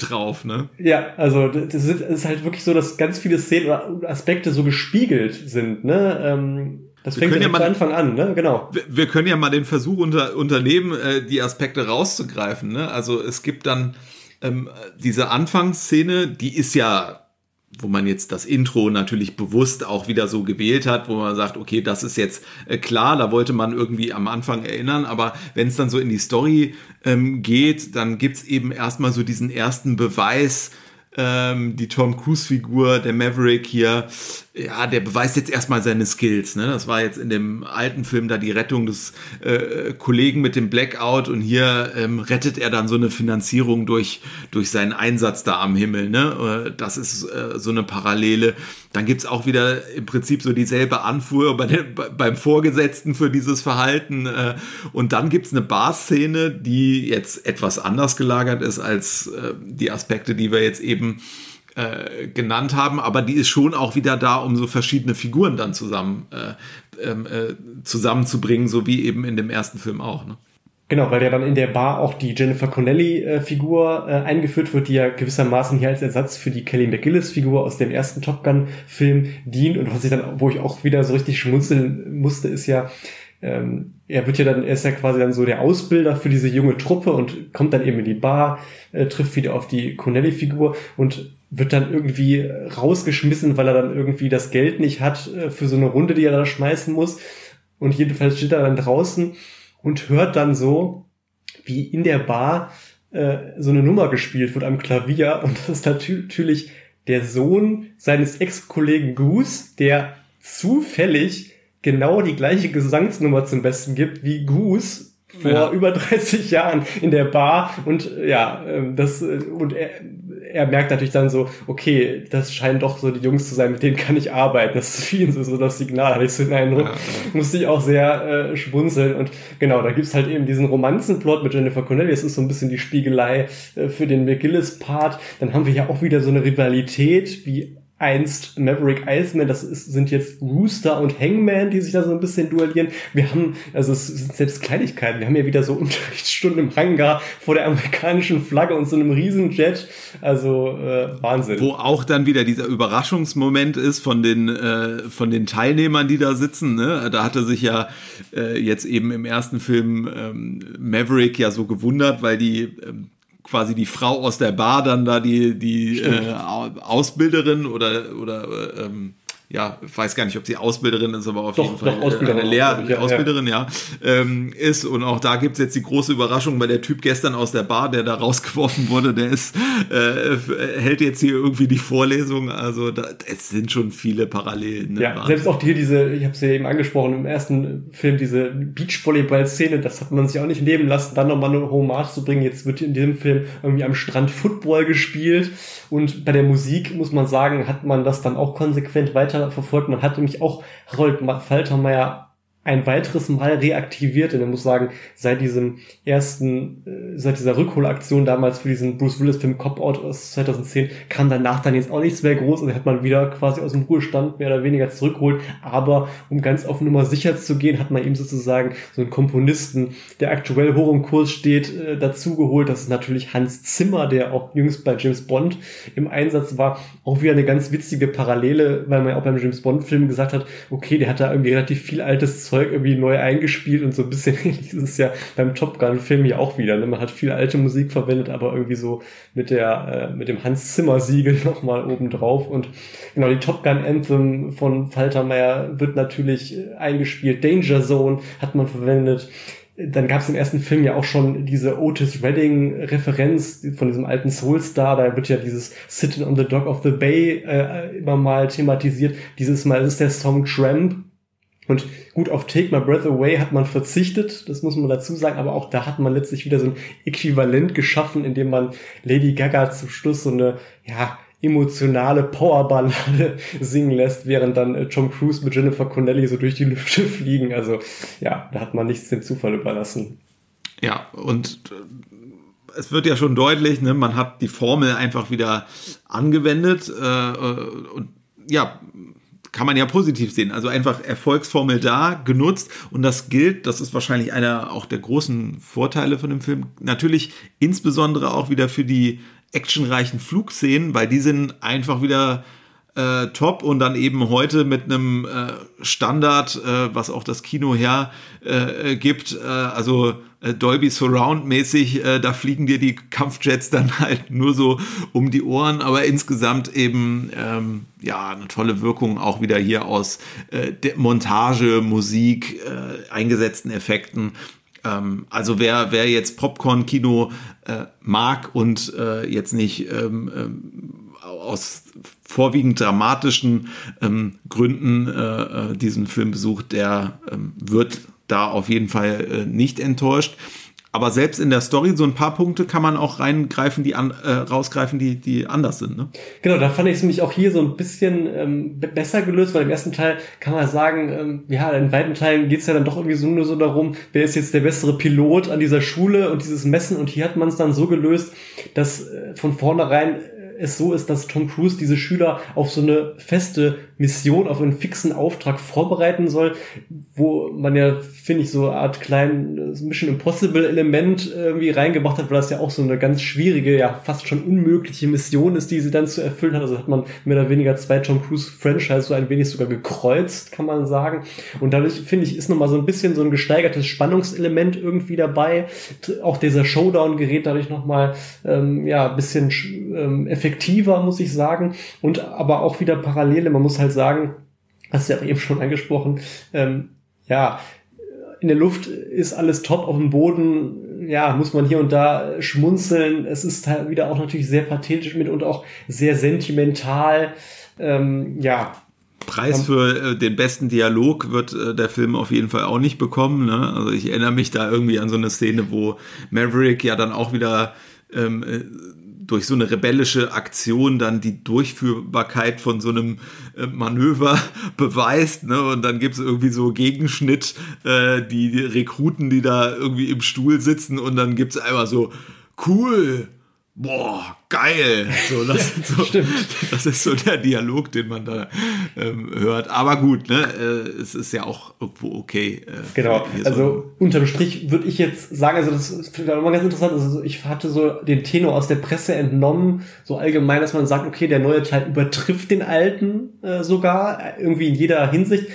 drauf, ne? Ja, also das ist halt wirklich so, dass ganz viele Szenen oder Aspekte so gespiegelt sind, ne? Ähm, das fängt ja mal, Anfang an, ne? Genau. Wir, wir, können ja mal den Versuch unter, unternehmen, äh, die Aspekte rauszugreifen. Ne? Also es gibt dann ähm, diese Anfangsszene, die ist ja wo man jetzt das Intro natürlich bewusst auch wieder so gewählt hat, wo man sagt, okay, das ist jetzt äh, klar, da wollte man irgendwie am Anfang erinnern, aber wenn es dann so in die Story ähm, geht, dann gibt's eben erstmal so diesen ersten Beweis, ähm, die Tom Cruise-Figur, der Maverick hier, ja, der beweist jetzt erstmal seine Skills. Ne? Das war jetzt in dem alten Film da die Rettung des äh, Kollegen mit dem Blackout und hier ähm, rettet er dann so eine Finanzierung durch, durch seinen Einsatz da am Himmel. Ne? Äh, das ist äh, so eine Parallele. Dann gibt's auch wieder im Prinzip so dieselbe Anfuhr bei den, beim Vorgesetzten für dieses Verhalten. Äh, und dann gibt's eine Bar-Szene, die jetzt etwas anders gelagert ist als äh, die Aspekte, die wir jetzt eben äh, genannt haben, aber die ist schon auch wieder da, um so verschiedene Figuren dann zusammen äh, ähm, äh, zusammenzubringen, so wie eben in dem ersten Film auch. Ne? Genau, weil ja dann in der Bar auch die Jennifer Connelly-Figur äh, eingeführt wird, die ja gewissermaßen hier als Ersatz für die Kelly McGillis-Figur aus dem ersten Top Gun-Film dient. Und was ich dann, wo ich auch wieder so richtig schmunzeln musste, ist ja, ähm, er wird ja dann, er ist ja quasi dann so der Ausbilder für diese junge Truppe und kommt dann eben in die Bar, äh, trifft wieder auf die Connelly-Figur und wird dann irgendwie rausgeschmissen, weil er dann irgendwie das Geld nicht hat äh, für so eine Runde, die er da schmeißen muss. Und jedenfalls steht er dann draußen und hört dann so, wie in der Bar äh, so eine Nummer gespielt wird am Klavier. Und das ist natürlich der Sohn seines Ex-Kollegen Goose, der zufällig genau die gleiche Gesangsnummer zum Besten gibt wie Goose vor ja. über 30 Jahren in der Bar und ja, ähm, das äh, und er, er merkt natürlich dann so, okay, das scheinen doch so die Jungs zu sein, mit denen kann ich arbeiten. Das ist für ihn so, so das Signal, hatte ich so den Eindruck. Ja, ja. Musste ich auch sehr äh, schmunzeln. Und genau, da gibt's halt eben diesen Romanzenplot mit Jennifer Connelly. Das ist so ein bisschen die Spiegelei äh, für den McGillis-Part. Dann haben wir ja auch wieder so eine Rivalität, wie einst Maverick Iceman, das ist, sind jetzt Rooster und Hangman, die sich da so ein bisschen duellieren. Wir haben, also es sind selbst Kleinigkeiten, wir haben ja wieder so Unterrichtsstunden im Hangar vor der amerikanischen Flagge und so einem Riesenjet. Also äh, Wahnsinn. Wo auch dann wieder dieser Überraschungsmoment ist von den, äh, von den Teilnehmern, die da sitzen. Ne? Da hatte sich ja äh, jetzt eben im ersten Film ähm, Maverick ja so gewundert, weil die ähm, quasi die Frau aus der Bar dann da die, die äh, Ausbilderin oder, oder ähm, ja, weiß gar nicht, ob sie Ausbilderin ist, aber auf doch, jeden Fall doch, eine Lehr ja, Ausbilderin, ja, ähm, ist. Und auch da gibt's jetzt die große Überraschung, weil der Typ gestern aus der Bar, der da rausgeworfen wurde, der ist, äh, hält jetzt hier irgendwie die Vorlesung. Also da, es sind schon viele Parallelen. Ne? Ja, selbst auch hier diese, ich habe es ja eben angesprochen, im ersten Film diese Beachvolleyball-Szene, das hat man sich auch nicht nehmen lassen, dann nochmal eine Hommage zu bringen. Jetzt wird in diesem Film irgendwie am Strand Football gespielt und bei der Musik, muss man sagen, hat man das dann auch konsequent weiter weiter verfolgt. Man hat nämlich auch Harold Faltermeier ein weiteres Mal reaktiviert. Und ich muss sagen, seit diesem ersten, äh, seit dieser Rückholaktion damals für diesen Bruce Willis-Film Cop-Out aus 2010 kam danach dann jetzt auch nichts mehr groß und hat man wieder quasi aus dem Ruhestand mehr oder weniger zurückgeholt. Aber um ganz auf Nummer sicher zu gehen, hat man ihm sozusagen so einen Komponisten, der aktuell hoch im Kurs steht, äh, dazugeholt. Das ist natürlich Hans Zimmer, der auch jüngst bei James Bond im Einsatz war. Auch wieder eine ganz witzige Parallele, weil man ja auch beim James Bond-Film gesagt hat, okay, der hat da irgendwie relativ viel altes Zeug Zeug irgendwie neu eingespielt und so ein bisschen ähnlich ist es ja beim Top Gun Film ja auch wieder. Ne? Man hat viel alte Musik verwendet, aber irgendwie so mit der, äh, mit dem Hans Zimmer Siegel nochmal oben drauf und genau, die Top Gun Anthem von Faltermeier wird natürlich eingespielt. Danger Zone hat man verwendet dann gab es im ersten Film ja auch schon diese Otis Redding-Referenz von diesem alten Soul-Star. Da wird ja dieses Sitting on the Dock of the Bay äh, immer mal thematisiert. Dieses Mal ist der Song Tramp und gut, auf Take My Breath Away hat man verzichtet, das muss man dazu sagen, aber auch da hat man letztlich wieder so ein Äquivalent geschaffen, indem man Lady Gaga zum Schluss so eine, ja, emotionale Powerballade singen lässt, während dann äh, Tom Cruise mit Jennifer Connelly so durch die Lüfte fliegen. Also ja, da hat man nichts dem Zufall überlassen. Ja, und äh, es wird ja schon deutlich, ne, man hat die Formel einfach wieder angewendet äh, äh und ja, kann man ja positiv sehen. Also einfach Erfolgsformel da, genutzt. Und das gilt, das ist wahrscheinlich einer auch der großen Vorteile von dem Film, natürlich insbesondere auch wieder für die actionreichen Flugszenen, weil die sind einfach wieder äh, top und dann eben heute mit einem äh, Standard, äh, was auch das Kino her äh, äh, also äh, Dolby Surround mäßig, da fliegen dir die Kampfjets dann halt nur so um die Ohren, aber insgesamt eben ähm, ja eine tolle Wirkung auch wieder hier aus Montage, Musik, eingesetzten Effekten. Ähm, also wer, wer jetzt Popcorn-Kino äh, mag und äh, jetzt nicht ähm, ähm, aus vorwiegend dramatischen ähm, Gründen äh, äh, diesen Film besucht, der ähm, wird da auf jeden Fall äh, nicht enttäuscht. Aber selbst in der Story, so ein paar Punkte kann man auch reingreifen, die an, äh, rausgreifen, die, die anders sind. Ne? Genau, da fand ich es nämlich auch hier so ein bisschen ähm, besser gelöst, weil im ersten Teil kann man sagen, ähm, ja, in weiten Teilen geht es ja dann doch irgendwie so nur so darum, wer ist jetzt der bessere Pilot an dieser Schule und dieses Messen. Und hier hat man es dann so gelöst, dass äh, von vornherein es so ist, dass Tom Cruise diese Schüler auf so eine feste Mission, auf einen fixen Auftrag vorbereiten soll, wo man ja, finde ich, so eine Art kleinen Mission Impossible Element irgendwie reingebracht hat, weil das ja auch so eine ganz schwierige, ja fast schon unmögliche Mission ist, die sie dann zu erfüllen hat. Also hat man mehr oder weniger zwei Tom Cruise Franchise so ein wenig sogar gekreuzt, kann man sagen. Und dadurch, finde ich, ist nochmal so ein bisschen so ein gesteigertes Spannungselement irgendwie dabei. Auch dieser Showdown gerät dadurch nochmal, ähm, ja, ein bisschen ähm, effektiver, muss ich sagen. Und aber auch wieder Parallele. Man muss halt sagen, hast du ja eben schon angesprochen, ähm, ja, in der Luft ist alles top, auf dem Boden, ja, muss man hier und da schmunzeln. Es ist halt wieder auch natürlich sehr pathetisch mit und auch sehr sentimental. Ähm, ja, Preis für äh, den besten Dialog wird äh, der Film auf jeden Fall auch nicht bekommen. Ne? Also ich erinnere mich da irgendwie an so eine Szene, wo Maverick ja dann auch wieder ähm, äh, durch so eine rebellische Aktion dann die Durchführbarkeit von so einem äh, Manöver beweist. Ne? Und dann gibt es irgendwie so Gegenschnitt, äh, die, die Rekruten, die da irgendwie im Stuhl sitzen und dann gibt es einmal so, cool, boah, geil. So, das, so, das ist so der Dialog, den man da ähm, hört. Aber gut, ne, äh, es ist ja auch irgendwo okay. Äh, genau, also so unterm Strich würde ich jetzt sagen, also das ist auch mal ganz interessant, also ich hatte so den Tenor aus der Presse entnommen, so allgemein, dass man sagt, okay, der neue Teil übertrifft den alten äh, sogar, irgendwie in jeder Hinsicht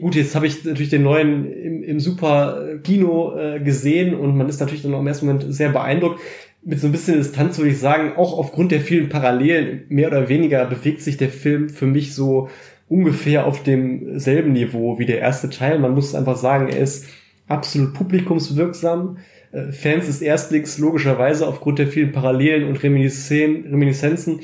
gut, jetzt habe ich natürlich den neuen im, im super Kino äh, gesehen und man ist natürlich dann auch im ersten Moment sehr beeindruckt mit so ein bisschen Distanz würde ich sagen, auch aufgrund der vielen Parallelen, mehr oder weniger bewegt sich der Film für mich so ungefähr auf demselben Niveau wie der erste Teil. Man muss einfach sagen, er ist absolut publikumswirksam. Äh, Fans des Erstlings logischerweise aufgrund der vielen Parallelen und Reminiszenzen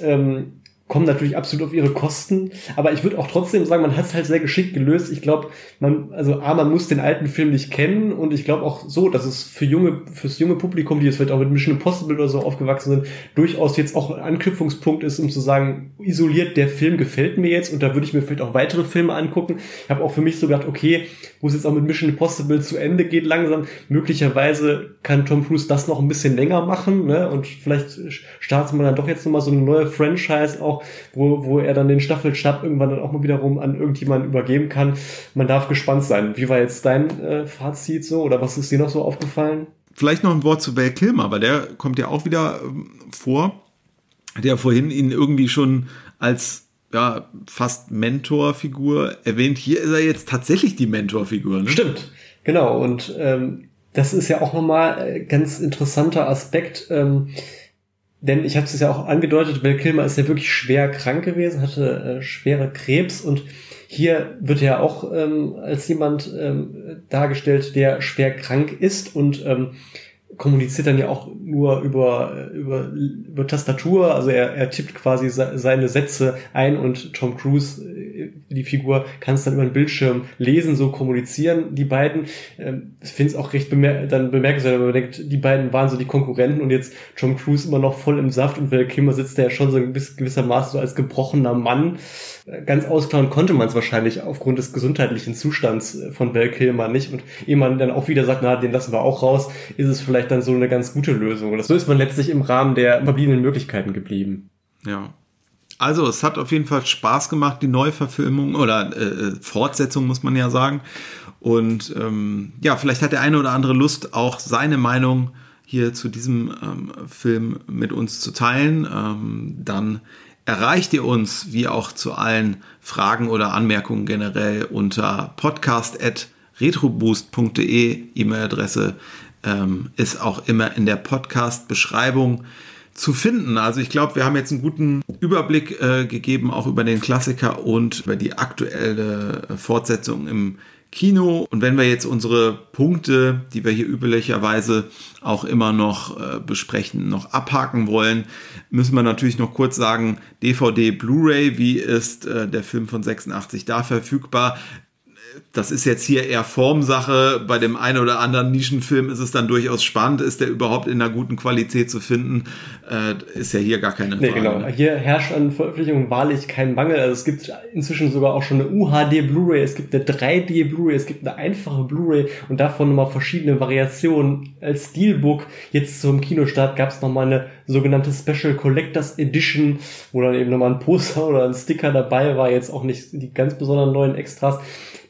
ähm, kommen natürlich absolut auf ihre Kosten, aber ich würde auch trotzdem sagen, man hat es halt sehr geschickt gelöst. Ich glaube, man, also A, man muss den alten Film nicht kennen und ich glaube auch so, dass es für junge, fürs junge Publikum, die jetzt vielleicht auch mit Mission Impossible oder so aufgewachsen sind, durchaus jetzt auch ein Anknüpfungspunkt ist, um zu sagen, isoliert, der Film gefällt mir jetzt und da würde ich mir vielleicht auch weitere Filme angucken. Ich habe auch für mich so gedacht, okay, wo es jetzt auch mit Mission Impossible zu Ende geht langsam, möglicherweise kann Tom Cruise das noch ein bisschen länger machen, ne? Und vielleicht startet man dann doch jetzt nochmal so eine neue Franchise auch wo, wo er dann den Staffelstab irgendwann dann auch mal wiederum an irgendjemanden übergeben kann. Man darf gespannt sein. Wie war jetzt dein äh, Fazit so oder was ist dir noch so aufgefallen? Vielleicht noch ein Wort zu Val Kilmer, weil der kommt ja auch wieder ähm, vor, der vorhin ihn irgendwie schon als ja, fast Mentorfigur erwähnt. Hier ist er jetzt tatsächlich die Mentorfigur. Ne? Stimmt, genau. Und ähm, das ist ja auch nochmal ein ganz interessanter Aspekt. Ähm, denn ich habe es ja auch angedeutet, Val Kilmer ist ja wirklich schwer krank gewesen, hatte äh, schwere Krebs und hier wird er auch ähm, als jemand ähm, dargestellt, der schwer krank ist und ähm, kommuniziert dann ja auch nur über, über, über Tastatur, also er, er tippt quasi seine Sätze ein und Tom Cruise, äh, die Figur, kann es dann über den Bildschirm lesen, so kommunizieren die beiden. Ähm, ich finde es auch recht bemer dann bemerkenswert, wenn man denkt, die beiden waren so die Konkurrenten und jetzt Tom Cruise immer noch voll im Saft und Val Kilmer sitzt ja schon so gewissermaßen so als gebrochener Mann ganz ausklauen konnte man es wahrscheinlich aufgrund des gesundheitlichen Zustands äh, von Val nicht. Und ehe man dann auch wieder sagt, na, den lassen wir auch raus, ist es vielleicht dann so eine ganz gute Lösung. Und so ist man letztlich im Rahmen der verbliebenen Möglichkeiten geblieben. Ja. Also, es hat auf jeden Fall Spaß gemacht, die Neuverfilmung oder äh, äh, Fortsetzung, muss man ja sagen. Und ähm, ja, vielleicht hat der eine oder andere Lust, auch seine Meinung hier zu diesem ähm, Film mit uns zu teilen. Ähm, dann erreicht ihr uns, wie auch zu allen Fragen oder Anmerkungen generell unter podcast.retroboost.de. E-Mail-Adresse ähm, ist auch immer in der Podcast-Beschreibung zu finden. Also ich glaube, wir haben jetzt einen guten Überblick äh, gegeben, auch über den Klassiker und über die aktuelle Fortsetzung im Kino. Und wenn wir jetzt unsere Punkte, die wir hier üblicherweise auch immer noch äh, besprechen, noch abhaken wollen, müssen wir natürlich noch kurz sagen, DVD, Blu-ray, wie ist äh, der Film von 86 da verfügbar? Das ist jetzt hier eher Formsache. Bei dem einen oder anderen Nischenfilm ist es dann durchaus spannend. Ist der überhaupt in einer guten Qualität zu finden? Äh, ist ja hier gar keine nee, Frage. Genau. Hier herrscht an Veröffentlichungen wahrlich kein Mangel. Also es gibt inzwischen sogar auch schon eine UHD Blu-ray, es gibt eine 3D Blu-ray, es gibt eine einfache Blu-ray und davon nochmal verschiedene Variationen. Als Steelbook jetzt zum Kinostart gab es nochmal eine sogenannte Special Collectors Edition, wo dann eben nochmal ein Poster oder ein Sticker dabei war. Jetzt auch nicht die ganz besonderen neuen Extras.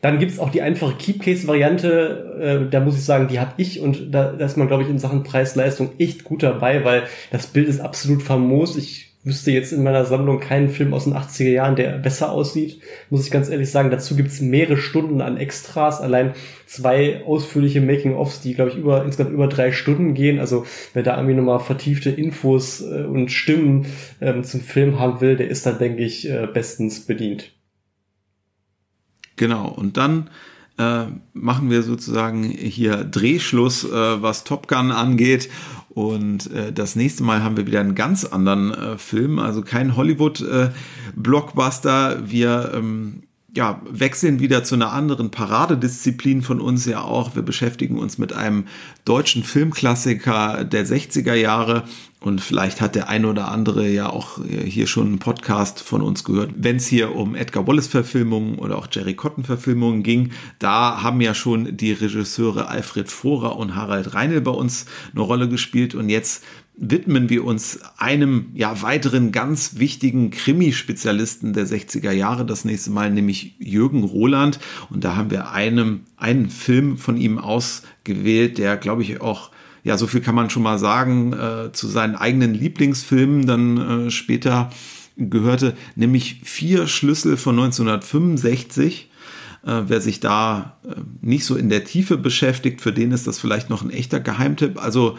Dann gibt's auch die einfache Keepcase-Variante. Äh, da muss ich sagen, die habe ich und da, da ist man, glaube ich, in Sachen Preis-Leistung echt gut dabei, weil das Bild ist absolut famos. Ich wüsste jetzt in meiner Sammlung keinen Film aus den 80er Jahren, der besser aussieht, muss ich ganz ehrlich sagen. Dazu gibt's mehrere Stunden an Extras, allein zwei ausführliche Making-ofs, die, glaube ich, über insgesamt über drei Stunden gehen. Also wer da irgendwie nochmal vertiefte Infos äh, und Stimmen ähm, zum Film haben will, der ist da, denke ich, äh, bestens bedient. Genau, und dann äh, machen wir sozusagen hier Drehschluss, äh, was Top Gun angeht. Und äh, das nächste Mal haben wir wieder einen ganz anderen äh, Film, also kein Hollywood-Blockbuster. Äh, wir ähm, ja, wechseln wieder zu einer anderen Paradedisziplin von uns ja auch. Wir beschäftigen uns mit einem deutschen Filmklassiker der 60er Jahre und vielleicht hat der ein oder andere ja auch hier schon einen Podcast von uns gehört, wenn es hier um Edgar Wallace-Verfilmungen oder auch Jerry Cotton-Verfilmungen ging. Da haben ja schon die Regisseure Alfred Vorer und Harald Reinl bei uns eine Rolle gespielt. Und jetzt widmen wir uns einem ja weiteren ganz wichtigen Krimi-Spezialisten der 60er Jahre das nächste Mal, nämlich Jürgen Roland. Und da haben wir einem, einen Film von ihm ausgewählt, der, glaube ich, auch ja, so viel kann man schon mal sagen, äh, zu seinen eigenen Lieblingsfilmen dann äh, später gehörte, nämlich vier Schlüssel von 1965. Äh, wer sich da äh, nicht so in der Tiefe beschäftigt, für den ist das vielleicht noch ein echter Geheimtipp. Also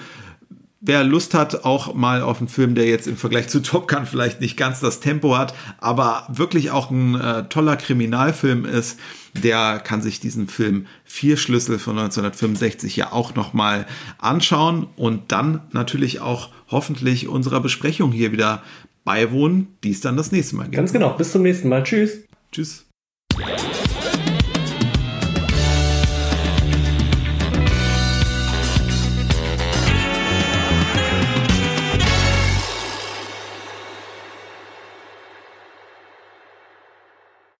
wer Lust hat, auch mal auf einen Film, der jetzt im Vergleich zu Top Gun vielleicht nicht ganz das Tempo hat, aber wirklich auch ein äh, toller Kriminalfilm ist, der kann sich diesen Film Vier Schlüssel von 1965 ja auch nochmal anschauen und dann natürlich auch hoffentlich unserer Besprechung hier wieder beiwohnen, die es dann das nächste Mal gibt. Ganz genau. Bis zum nächsten Mal. Tschüss. Tschüss.